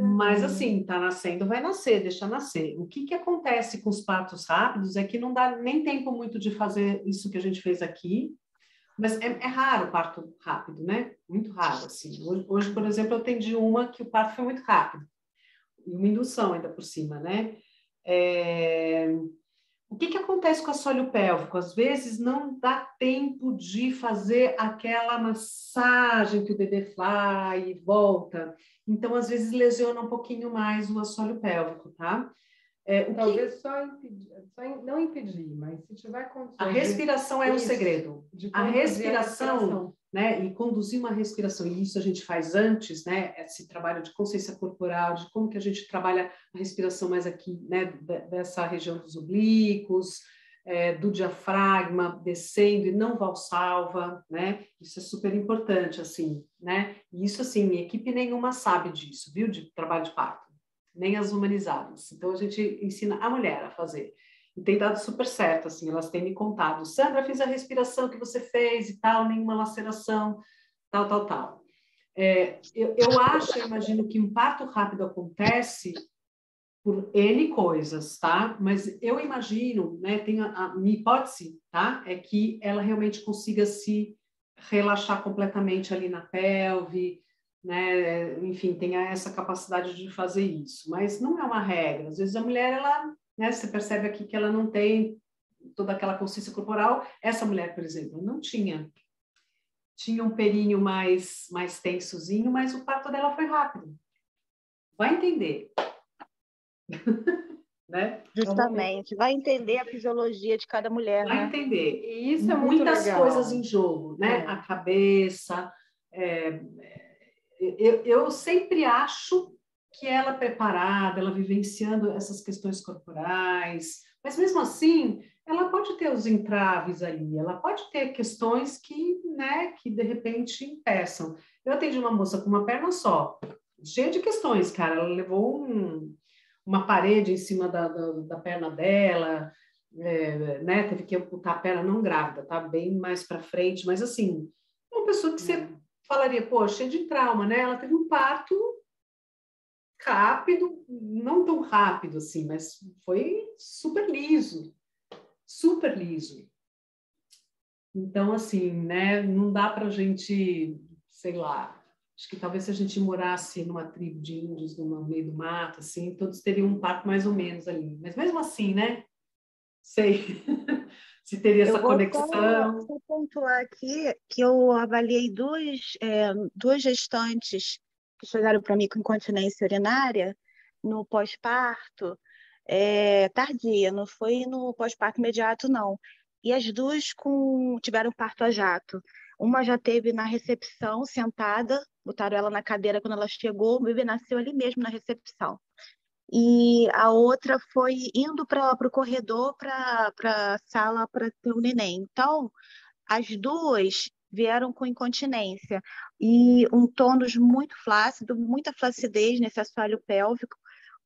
Mas assim, tá nascendo, vai nascer, deixa nascer. O que, que acontece com os partos rápidos é que não dá nem tempo muito de fazer isso que a gente fez aqui, mas é, é, raro o parto rápido, né? Muito raro, assim. Hoje, hoje, por exemplo, eu atendi uma que o parto foi muito rápido. E uma indução ainda por cima, né? É... O que, que acontece com o assoalho pélvico? Às vezes não dá tempo de fazer aquela massagem que o bebê faz e volta. Então, às vezes, lesiona um pouquinho mais o assoalho pélvico, tá? É, Talvez que... só, impedir, só não impedir, mas se tiver condições. A respiração de... é o um segredo. A respiração, a respiração, né? E conduzir uma respiração, e isso a gente faz antes, né? Esse trabalho de consciência corporal, de como que a gente trabalha a respiração mais aqui, né? Dessa região dos oblíquos, é, do diafragma descendo e não valsalva, né? Isso é super importante, assim, né? E isso, assim, equipe nenhuma sabe disso, viu? De trabalho de parto nem as humanizadas. Então, a gente ensina a mulher a fazer. E tem dado super certo, assim, elas têm me contado. Sandra, fiz a respiração que você fez e tal, nenhuma laceração, tal, tal, tal. É, eu, eu acho, eu imagino que um parto rápido acontece por N coisas, tá? Mas eu imagino, né, tem a, a minha hipótese, tá? É que ela realmente consiga se relaxar completamente ali na pelve, né? Enfim, tenha essa capacidade de fazer isso. Mas não é uma regra. Às vezes a mulher, ela, né, você percebe aqui que ela não tem toda aquela consciência corporal. Essa mulher, por exemplo, não tinha tinha um períneo mais, mais tensozinho, mas o parto dela foi rápido. Vai entender. né? Justamente, vai entender a fisiologia de cada mulher. Vai né? entender. E isso é muitas legal. coisas em jogo, né? É. A cabeça. É, eu, eu sempre acho que ela preparada, ela vivenciando essas questões corporais, mas mesmo assim, ela pode ter os entraves ali, ela pode ter questões que, né, que de repente impeçam. Eu atendi uma moça com uma perna só, cheia de questões, cara. Ela levou um, uma parede em cima da, da, da perna dela, é, né, teve que amputar a perna não grávida, tá bem mais para frente, mas assim, uma pessoa que você hum. Falaria, poxa, cheia de trauma, né? Ela teve um parto rápido, não tão rápido assim, mas foi super liso, super liso. Então, assim, né, não dá para a gente, sei lá, acho que talvez se a gente morasse numa tribo de índios, no meio do mato, assim, todos teriam um parto mais ou menos ali. Mas mesmo assim, né, sei se teria essa conexão. Vou pontuar aqui que eu avaliei duas, é, duas gestantes que chegaram para mim com incontinência urinária no pós-parto, é, tardia, não foi no pós-parto imediato, não. E as duas com, tiveram parto a jato. Uma já teve na recepção, sentada, botaram ela na cadeira quando ela chegou, o bebê nasceu ali mesmo na recepção. E a outra foi indo para o corredor, para a sala para ter o neném. Então, as duas vieram com incontinência e um tônus muito flácido, muita flacidez nesse assoalho pélvico,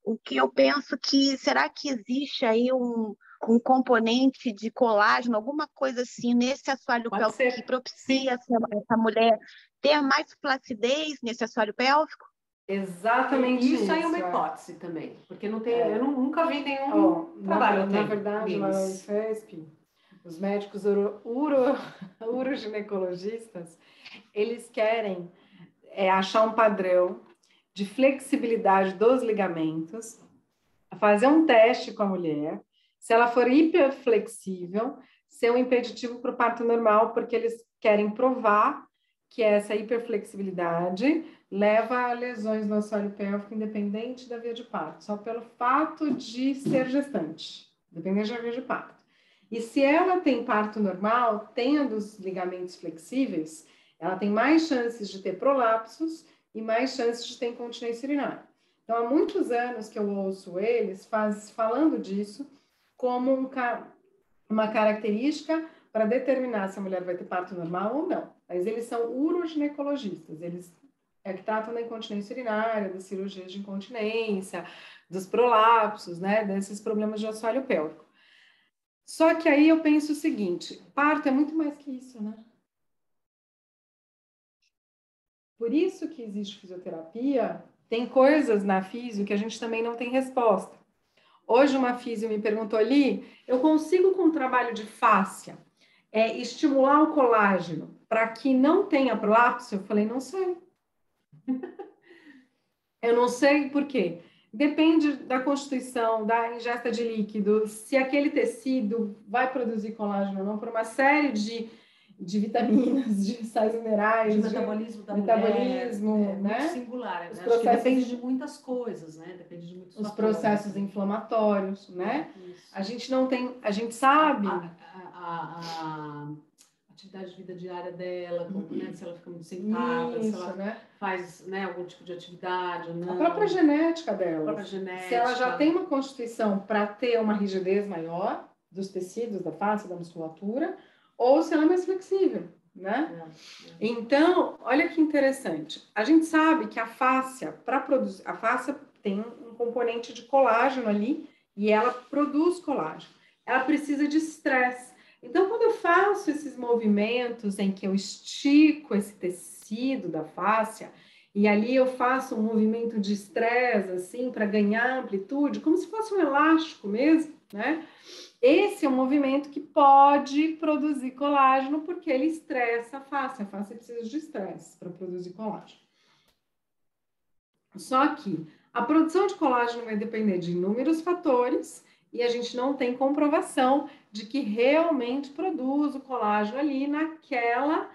o que eu penso que será que existe aí um, um componente de colágeno, alguma coisa assim nesse assoalho Pode pélvico ser. que propicia essa, essa, mulher ter mais flacidez nesse assoalho pélvico? Exatamente isso, isso aí é uma hipótese também, porque não tem, é. eu nunca vi nenhum oh, trabalho. Na, na verdade, lá no IFESP, os médicos uro, uro, uroginecologistas, eles querem é, achar um padrão de flexibilidade dos ligamentos, fazer um teste com a mulher, se ela for hiperflexível, ser um impeditivo para o parto normal, porque eles querem provar que essa hiperflexibilidade leva a lesões no assoalho pélvico independente da via de parto, só pelo fato de ser gestante, independente da via de parto. E se ela tem parto normal, tendo os ligamentos flexíveis, ela tem mais chances de ter prolapsos e mais chances de ter incontinência urinária. Então, há muitos anos que eu ouço eles faz, falando disso como um, uma característica para determinar se a mulher vai ter parto normal ou não. Mas eles são uroginecologistas, eles é que tratam da incontinência urinária, das cirurgias de incontinência, dos prolapsos, né, desses problemas de assoalho pélvico. Só que aí eu penso o seguinte, parto é muito mais que isso, né? Por isso que existe fisioterapia, tem coisas na físio que a gente também não tem resposta. Hoje uma físio me perguntou ali, eu consigo com o trabalho de fáscia é, estimular o colágeno para que não tenha prolapso? Eu falei, não sei. eu não sei por quê. Depende da constituição, da ingesta de líquido, se aquele tecido vai produzir colágeno ou não, por uma série de de vitaminas, de sais minerais, de metabolismo da metabolismo, mulher, é, né? singular, Os né? processos, depende de muitas coisas, né? Depende de muitos Os fatores. processos inflamatórios, né? Isso. A gente não tem, a gente sabe a, a, a, atividade de vida diária dela, como, né? se ela fica muito sentada, Isso, se ela né? faz né, algum tipo de atividade ou não. A própria genética dela. A própria genética. Se ela já tem uma constituição para ter uma rigidez maior dos tecidos, da face, da musculatura, ou se ela é mais flexível, né? É, é. Então, olha que interessante. A gente sabe que a fáscia, para produzir, a fáscia tem um componente de colágeno ali e ela produz colágeno. ela precisa de estresse. Então, quando eu faço esses movimentos em que eu estico esse tecido da fáscia, e ali eu faço um movimento de estresse, assim, para ganhar amplitude, como se fosse um elástico mesmo, né? Esse é um movimento que pode produzir colágeno, porque ele estressa a face. A face precisa de estresse para produzir colágeno. Só que a produção de colágeno vai depender de inúmeros fatores e a gente não tem comprovação de que realmente produz o colágeno ali naquela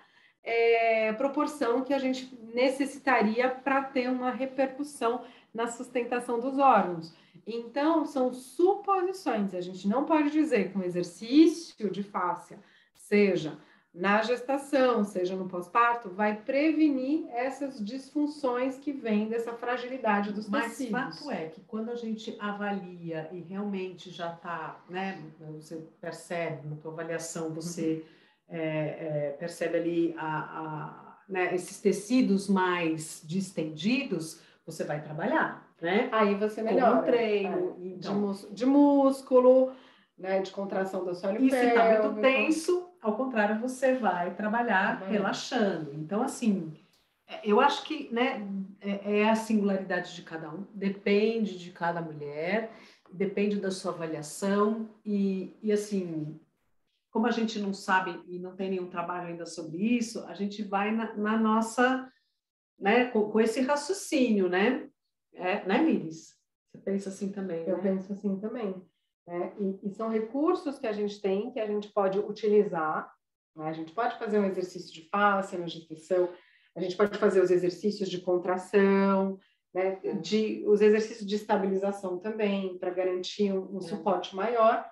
é, proporção que a gente necessitaria para ter uma repercussão na sustentação dos órgãos. Então, são suposições. A gente não pode dizer que um exercício de fáscia, seja na gestação, seja no pós-parto, vai prevenir essas disfunções que vêm dessa fragilidade dos Mas tecidos. Mas fato é que quando a gente avalia e realmente já está, né, você percebe na tua avaliação, você uhum. é, é, percebe ali a, a, né, esses tecidos mais distendidos, você vai trabalhar, né? Aí você melhora. Com um treino. É, então. de, de músculo, né, de contração do solo E se está muito tenso, ao contrário, você vai trabalhar Uhum. relaxando. Então, assim, é, eu acho que né, é, é a singularidade de cada um, depende de cada mulher, depende da sua avaliação, e, e assim, como a gente não sabe e não tem nenhum trabalho ainda sobre isso, a gente vai na, na nossa, né, com, com, esse raciocínio, né? É, né, Miris? Você pensa assim também? Eu né? penso assim também. Né? E, e, são recursos que a gente tem que a gente pode utilizar. Né? A gente pode fazer um exercício de face na gestação, a gente pode fazer os exercícios de contração, né? de, os exercícios de estabilização também, para garantir um, um é. suporte maior.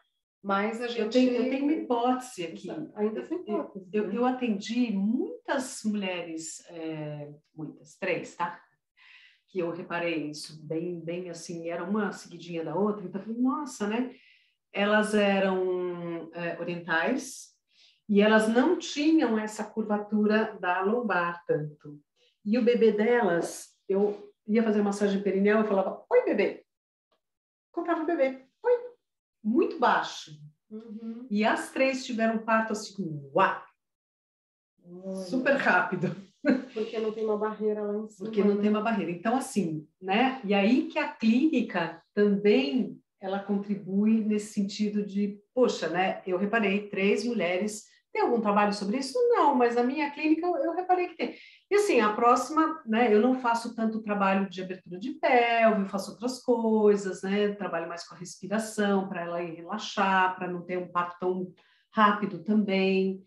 Mas a gente. Eu tenho, eu tenho uma hipótese aqui. Ainda sem hipótese. Eu, né? eu, atendi muitas mulheres, é, muitas, três, tá? Que eu reparei isso bem, bem assim, era uma seguidinha da outra, então eu falei, nossa, né? Elas eram é, orientais e elas não tinham essa curvatura da lombar tanto. E o bebê delas, eu ia fazer massagem perineal, eu falava, oi bebê, comprava o bebê, oi, muito baixo. Uhum. E as três tiveram parto assim, uau, super rápido. Porque não tem uma barreira lá em cima. Porque não tem uma barreira. Então, assim, né? E aí que a clínica também ela contribui nesse sentido de, poxa, né? Eu reparei três mulheres. Tem algum trabalho sobre isso? Não, mas na minha clínica eu, eu reparei que tem. E assim, a próxima, né? Eu não faço tanto trabalho de abertura de pelve, eu faço outras coisas, né? Trabalho mais com a respiração para ela ir relaxar, para não ter um parto tão rápido também,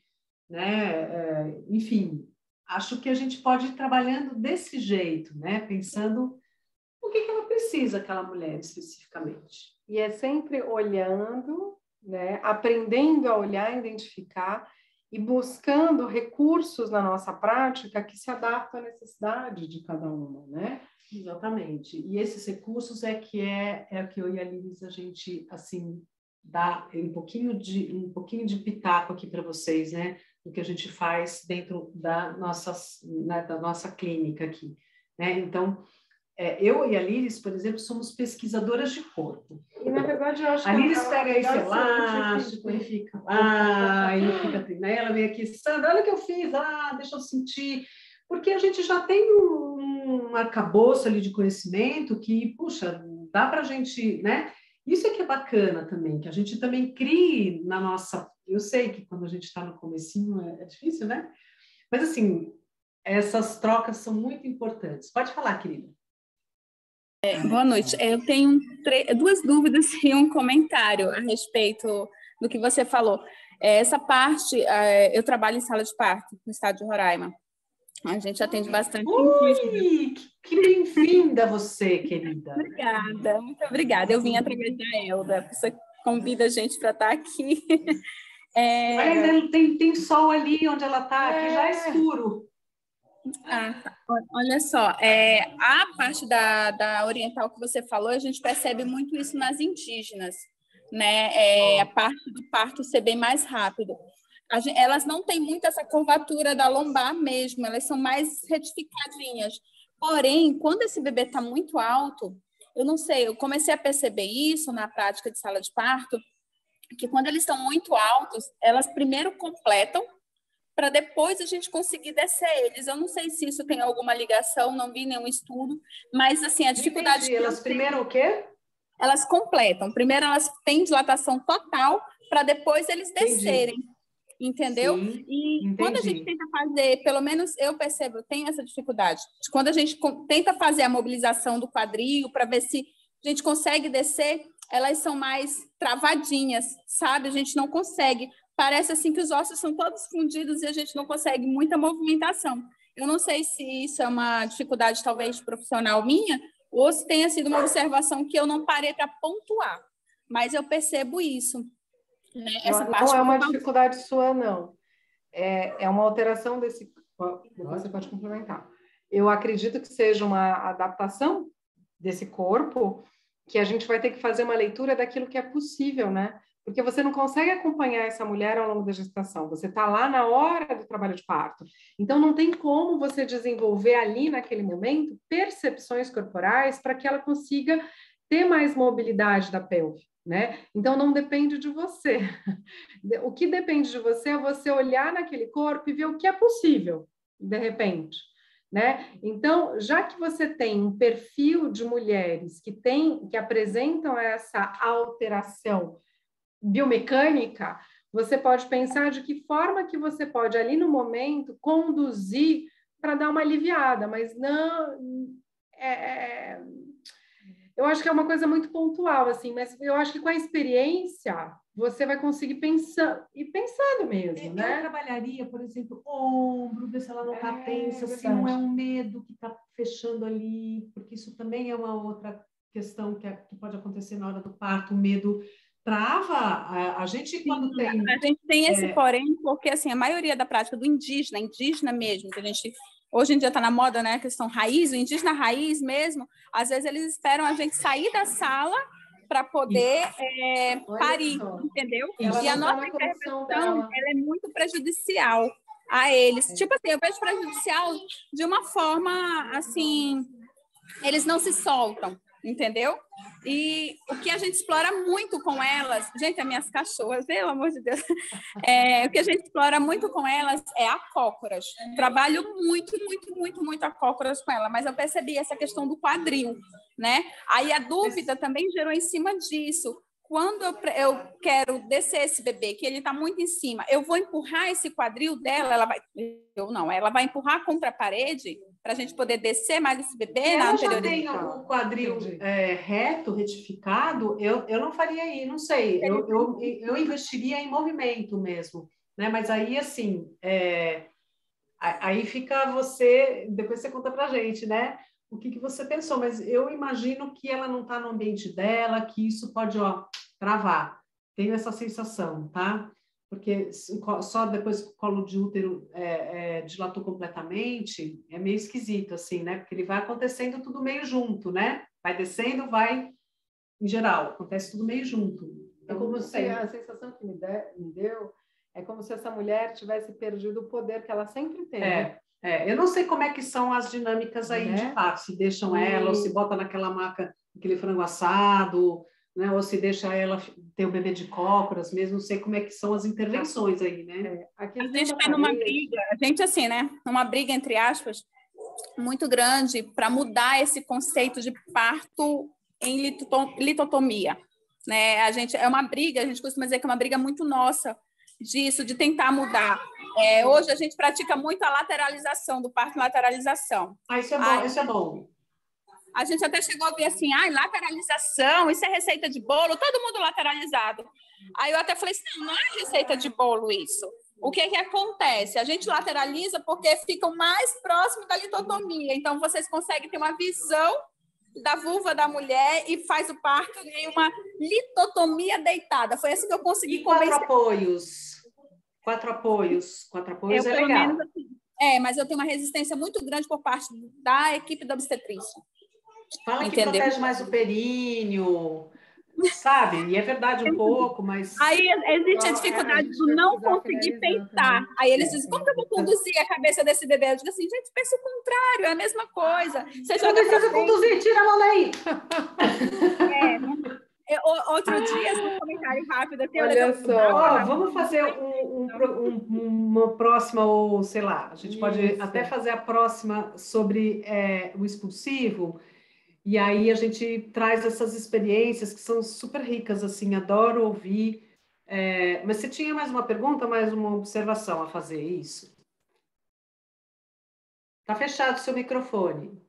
né? É, enfim, acho que a gente pode ir trabalhando desse jeito, né? Pensando o que, que ela precisa, aquela mulher especificamente. E é sempre olhando, né? Aprendendo a olhar, identificar e buscando recursos na nossa prática que se adaptam à necessidade de cada uma, né? Exatamente. E esses recursos é que é, é que eu e a Liz, a gente, assim, dá um pouquinho de, um pouquinho de pitaco aqui para vocês, né? Do que a gente faz dentro da nossa, né, da nossa clínica aqui. Né? Então, é, eu e a Liris, por exemplo, somos pesquisadoras de corpo. E, na verdade, eu acho a que... A Liris pega esse elástico e fica lá, e fica... Né? Ela vem aqui, Sandra, olha o que eu fiz, ah, deixa eu sentir. Porque a gente já tem um, um arcabouço ali de conhecimento que, puxa, dá para a gente, né? Isso é que é bacana também, que a gente também crie na nossa eu sei que quando a gente está no comecinho é, é, difícil, né? Mas assim, essas trocas são muito importantes. Pode falar, querida. É, boa noite. Eu tenho duas dúvidas e um comentário a respeito do que você falou. É, essa parte, é, eu trabalho em sala de parto no estado de Roraima. A gente atende bastante. Ui, que bem-vinda você, querida. Obrigada, muito obrigada. Eu vim através da Elda, você convida a gente para estar aqui. É... Olha, tem, tem sol ali onde ela está, é... aqui já é escuro. Ah, tá. Olha só, é, a parte da, da oriental que você falou, a gente percebe muito isso nas indígenas, né? É, a parte do parto ser bem mais rápido. Gente, elas não têm muito essa curvatura da lombar mesmo, elas são mais retificadinhas. Porém, quando esse bebê está muito alto, eu não sei, eu comecei a perceber isso na prática de sala de parto, que quando eles estão muito altos, elas primeiro completam para depois a gente conseguir descer eles. Eu não sei se isso tem alguma ligação, não vi nenhum estudo, mas assim, a dificuldade. Entendi. Elas primeiro o quê? Elas completam. Primeiro elas têm dilatação total para depois eles descerem. Entendi. Entendeu? Sim, e entendi. quando a gente tenta fazer, pelo menos eu percebo, eu tenho essa dificuldade. Quando a gente tenta fazer a mobilização do quadril para ver se a gente consegue descer, elas são mais travadinhas, sabe? A gente não consegue parece assim que os ossos são todos fundidos e a gente não consegue muita movimentação. Eu não sei se isso é uma dificuldade talvez profissional minha ou se tenha sido uma observação que eu não parei para pontuar, mas eu percebo isso. Né? Essa não, não é uma dificuldade sua, não. É, é uma alteração desse. Depois você pode complementar. Eu acredito que seja uma adaptação desse corpo que a gente vai ter que fazer uma leitura daquilo que é possível, né? porque você não consegue acompanhar essa mulher ao longo da gestação, você está lá na hora do trabalho de parto. Então, não tem como você desenvolver ali, naquele momento, percepções corporais para que ela consiga ter mais mobilidade da pelve. Né? Então não depende de você. O que depende de você é você olhar naquele corpo e ver o que é possível, de repente. Né? Então, já que você tem um perfil de mulheres que tem, que apresentam essa alteração biomecânica, você pode pensar de que forma que você pode ali no momento conduzir para dar uma aliviada, mas não é, é, eu acho que é uma coisa muito pontual assim, mas eu acho que com a experiência você vai conseguir pensar e pensando mesmo, eu né? Eu trabalharia, por exemplo, ombro, ver se ela não está é, tensa, se não é um medo que está fechando ali, porque isso também é uma outra questão que, é, que pode acontecer na hora do parto, o medo trava. A, a gente, quando Sim, tem. A gente tem esse é... porém, porque assim, a maioria da prática do indígena, indígena mesmo, que a gente. Hoje em dia está na moda, né? A questão raiz, o indígena raiz mesmo, às vezes eles esperam a gente sair da sala para poder é, parir, entendeu? Ela e a tá nossa intervenção ela é muito prejudicial a eles. É. Tipo assim, eu vejo prejudicial de uma forma assim, eles não se soltam, entendeu? E o que a gente explora muito com elas, gente, as minhas cachorras, pelo amor de Deus, é, o que a gente explora muito com elas é a cócoras. Trabalho muito, muito, muito, muito a cócoras com ela, mas eu percebi essa questão do quadril, né? Aí a dúvida também gerou em cima disso. Quando eu, eu quero descer esse bebê, que ele está muito em cima, eu vou empurrar esse quadril dela, ela vai. Eu não, ela vai empurrar contra a parede para a gente poder descer mais esse bebê Se na já tem o quadril é, reto, retificado, eu, eu não faria aí, não sei. Eu, eu, eu investiria em movimento mesmo. Né? Mas aí, assim, é, aí fica você, depois você conta para a gente, né? O que, que você pensou, mas eu imagino que ela não está no ambiente dela, que isso pode, ó, travar. Tenho essa sensação, tá? porque só depois que o colo de útero é, é, dilatou completamente, é meio esquisito, assim, né? Porque ele vai acontecendo tudo meio junto, né? Vai descendo, vai, em geral, acontece tudo meio junto. É como se a sensação que me, de, me deu é como se essa mulher tivesse perdido o poder que ela sempre teve. É, é. eu não sei como é que são as dinâmicas aí de parto, se deixam e... ela ou se bota naquela maca, aquele frango assado, né? Ou se deixa ela ter o bebê de cócoras mesmo, não sei como é que são as intervenções aí, né? É, a gente está numa briga, a gente assim, né? Uma briga entre aspas muito grande para mudar esse conceito de parto em litotomia, né? A gente é uma briga, a gente costuma dizer que é uma briga muito nossa disso, de tentar mudar. É, hoje a gente pratica muito a lateralização do parto lateralização. Ah, isso é bom, isso é bom. A gente até chegou a ver assim, ai, lateralização, isso é receita de bolo, todo mundo lateralizado. Aí eu até falei assim, não, não é receita de bolo isso. O que que acontece? A gente lateraliza porque fica mais próximo da litotomia. Então, vocês conseguem ter uma visão da vulva da mulher e faz o parto em uma litotomia deitada. Foi assim que eu consegui e quatro apoios. Quatro apoios. Quatro apoios eu, é legal. Menos, assim, é, mas eu tenho uma resistência muito grande por parte da equipe da obstetrícia. Fala Entendeu? que protege mais o períneo, sabe? E é verdade um pouco, mas. Aí existe a dificuldade do não conseguir pensar. Aí eles dizem: como que eu vou conduzir a cabeça desse bebê? Eu digo assim: gente, pensa o contrário, é a mesma coisa. Você joga. Não precisa conduzir, tira a mão daí. É, Eu, outro dia, um comentário rápido aqui. Olha só, oh, vamos fazer um, um, uma próxima, ou sei lá, a gente Isso. pode até fazer a próxima sobre é, o expulsivo, e aí a gente traz essas experiências que são super ricas, assim, adoro ouvir. É, mas você tinha mais uma pergunta, mais uma observação a fazer, isso? Tá fechado o seu microfone.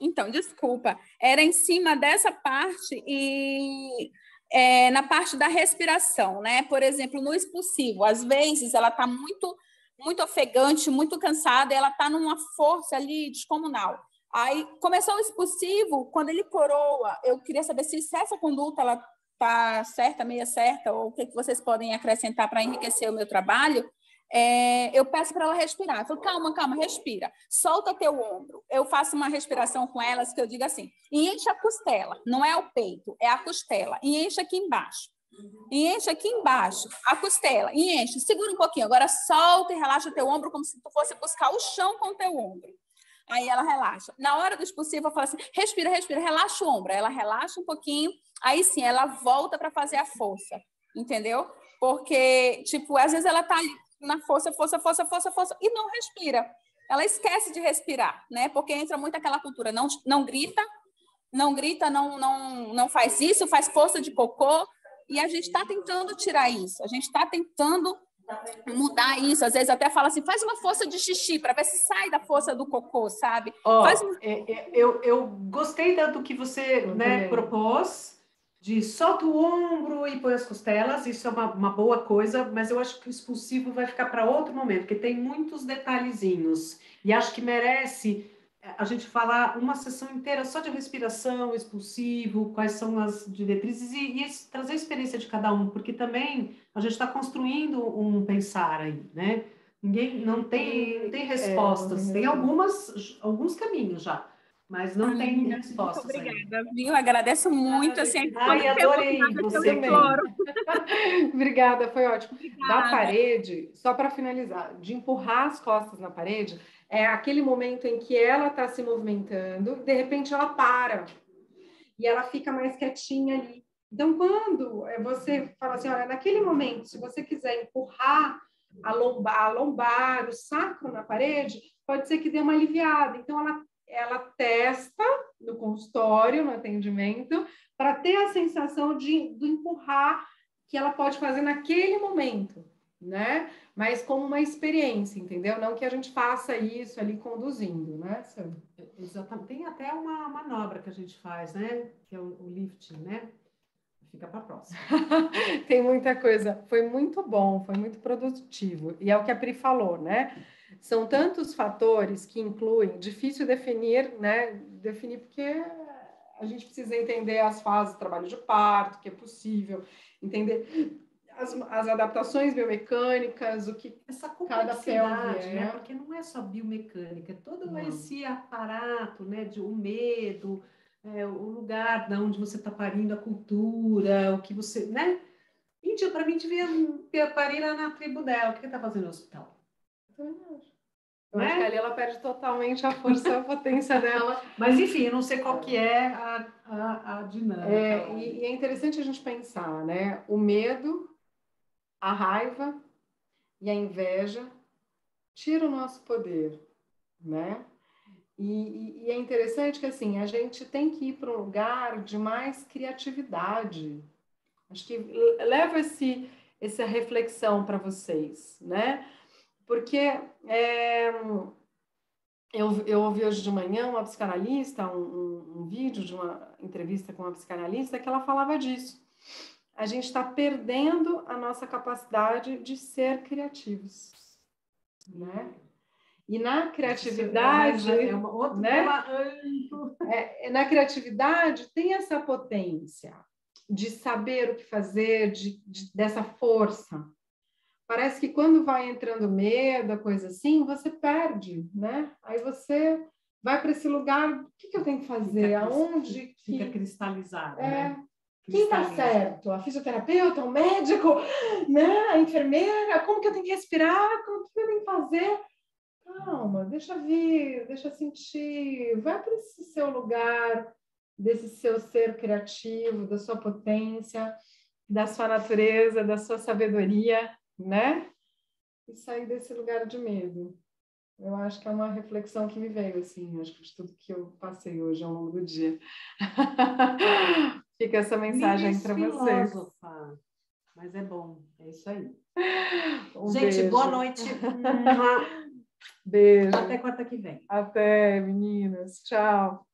Então, desculpa, era em cima dessa parte e é, na parte da respiração, né? Por exemplo, no expulsivo, às vezes ela está muito, muito ofegante, muito cansada, ela está numa força ali descomunal. Aí começou o expulsivo, quando ele coroa, eu queria saber se essa conduta ela está certa, meia certa, ou o que, que vocês podem acrescentar para enriquecer o meu trabalho é, eu peço para ela respirar. Eu falo, calma, calma, respira. Solta teu ombro. Eu faço uma respiração com elas que eu digo assim: enche a costela, não é o peito, é a costela. Enche aqui embaixo. Enche aqui embaixo, a costela, enche. Segura um pouquinho. Agora solta e relaxa teu ombro como se tu fosse buscar o chão com teu ombro. Aí ela relaxa. Na hora do expulsivo, eu falo assim: respira, respira, relaxa o ombro. Ela relaxa um pouquinho. Aí sim, ela volta para fazer a força. Entendeu? Porque, tipo, às vezes ela tá ali na força, força, força, força, força, e não respira. Ela esquece de respirar, né? Porque entra muito aquela cultura, não, não grita, não grita, não, não, não faz isso, faz força de cocô, e a gente está tentando tirar isso, a gente está tentando mudar isso. Às vezes até fala assim, faz uma força de xixi para ver se sai da força do cocô, sabe? Oh, faz um... é, é, eu, eu gostei do que você né, propôs de solta o ombro e põe as costelas, isso é uma, uma boa coisa, mas eu acho que o expulsivo vai ficar para outro momento, porque tem muitos detalhezinhos, e acho que merece eh, a gente falar uma sessão inteira só de respiração, expulsivo, quais são as diretrizes e, e trazer a experiência de cada um, porque também a gente está construindo um pensar aí, né? Ninguém não tem, não tem é, respostas, é, tem algumas, alguns caminhos já mas não Ai, tem respostas. Muito obrigada, viu? Agradeço muito. Assim, Ai, adorei você também. obrigada, foi ótimo. Obrigada. Da parede, só para finalizar, de empurrar as costas na parede, é aquele momento em que ela está se movimentando, de repente ela para e ela fica mais quietinha ali. Então, quando você fala assim, olha, naquele momento, se você quiser empurrar a lombar, a lombar, o sacro na parede, pode ser que dê uma aliviada. Então, ela ela testa no consultório, no atendimento, para ter a sensação de, de empurrar que ela pode fazer naquele momento, né? Mas como uma experiência, entendeu? Não que a gente faça isso ali conduzindo, né, Sam? Exatamente. Tem até uma manobra que a gente faz, né? Que é o, o lifting, né? Fica para a próxima. Tem muita coisa. Foi muito bom, foi muito produtivo. E é o que a Pri falou, né? São tantos fatores que incluem, difícil definir, né? Definir porque a gente precisa entender as fases do trabalho de parto, que é possível, entender as, as adaptações biomecânicas, o que essa complexidade, é. né? Porque não é só biomecânica, é todo não. esse aparato, né? De o medo, é, o lugar da onde você está parindo, a cultura, o que você, né? Índia, para mim, devia parir na tribo dela. O que está fazendo no hospital? Eu acho que ali ela perde totalmente a força, a potência dela. Mas, enfim, eu não sei qual que é a, a, a dinâmica. É, e, e, é interessante a gente pensar, né? O medo, a raiva e a inveja tiram o nosso poder, né? E, e, e é interessante que, assim, a gente tem que ir para um lugar de mais criatividade. Acho que leva esse, essa reflexão para vocês, né? Porque é, eu, eu ouvi hoje de manhã uma psicanalista, um, um, um vídeo de uma entrevista com uma psicanalista, que ela falava disso. A gente está perdendo a nossa capacidade de ser criativos, né? E na criatividade, é uma outra né? É, na criatividade tem essa potência de saber o que fazer, de, de, dessa força, parece que quando vai entrando medo, coisa assim, você perde, né? Aí você vai para esse lugar, o que, que, eu tenho que fazer? Fica, Aonde? Fica que... cristalizado, é. né? Quem está certo? A fisioterapeuta, o médico, né? a enfermeira? Como que eu tenho que respirar? Como que eu tenho que fazer? Calma, deixa vir, deixa sentir, vai para esse seu lugar desse seu ser criativo, da sua potência, da sua natureza, da sua sabedoria, né? E sair desse lugar de medo. Eu acho que é uma reflexão que me veio, assim, acho que de tudo que eu passei hoje ao longo do dia. Fica essa mensagem para vocês. Mas é bom, é isso aí. Um Gente, beijo. boa noite. Beijo. Até quarta que vem. Até, meninas. Tchau.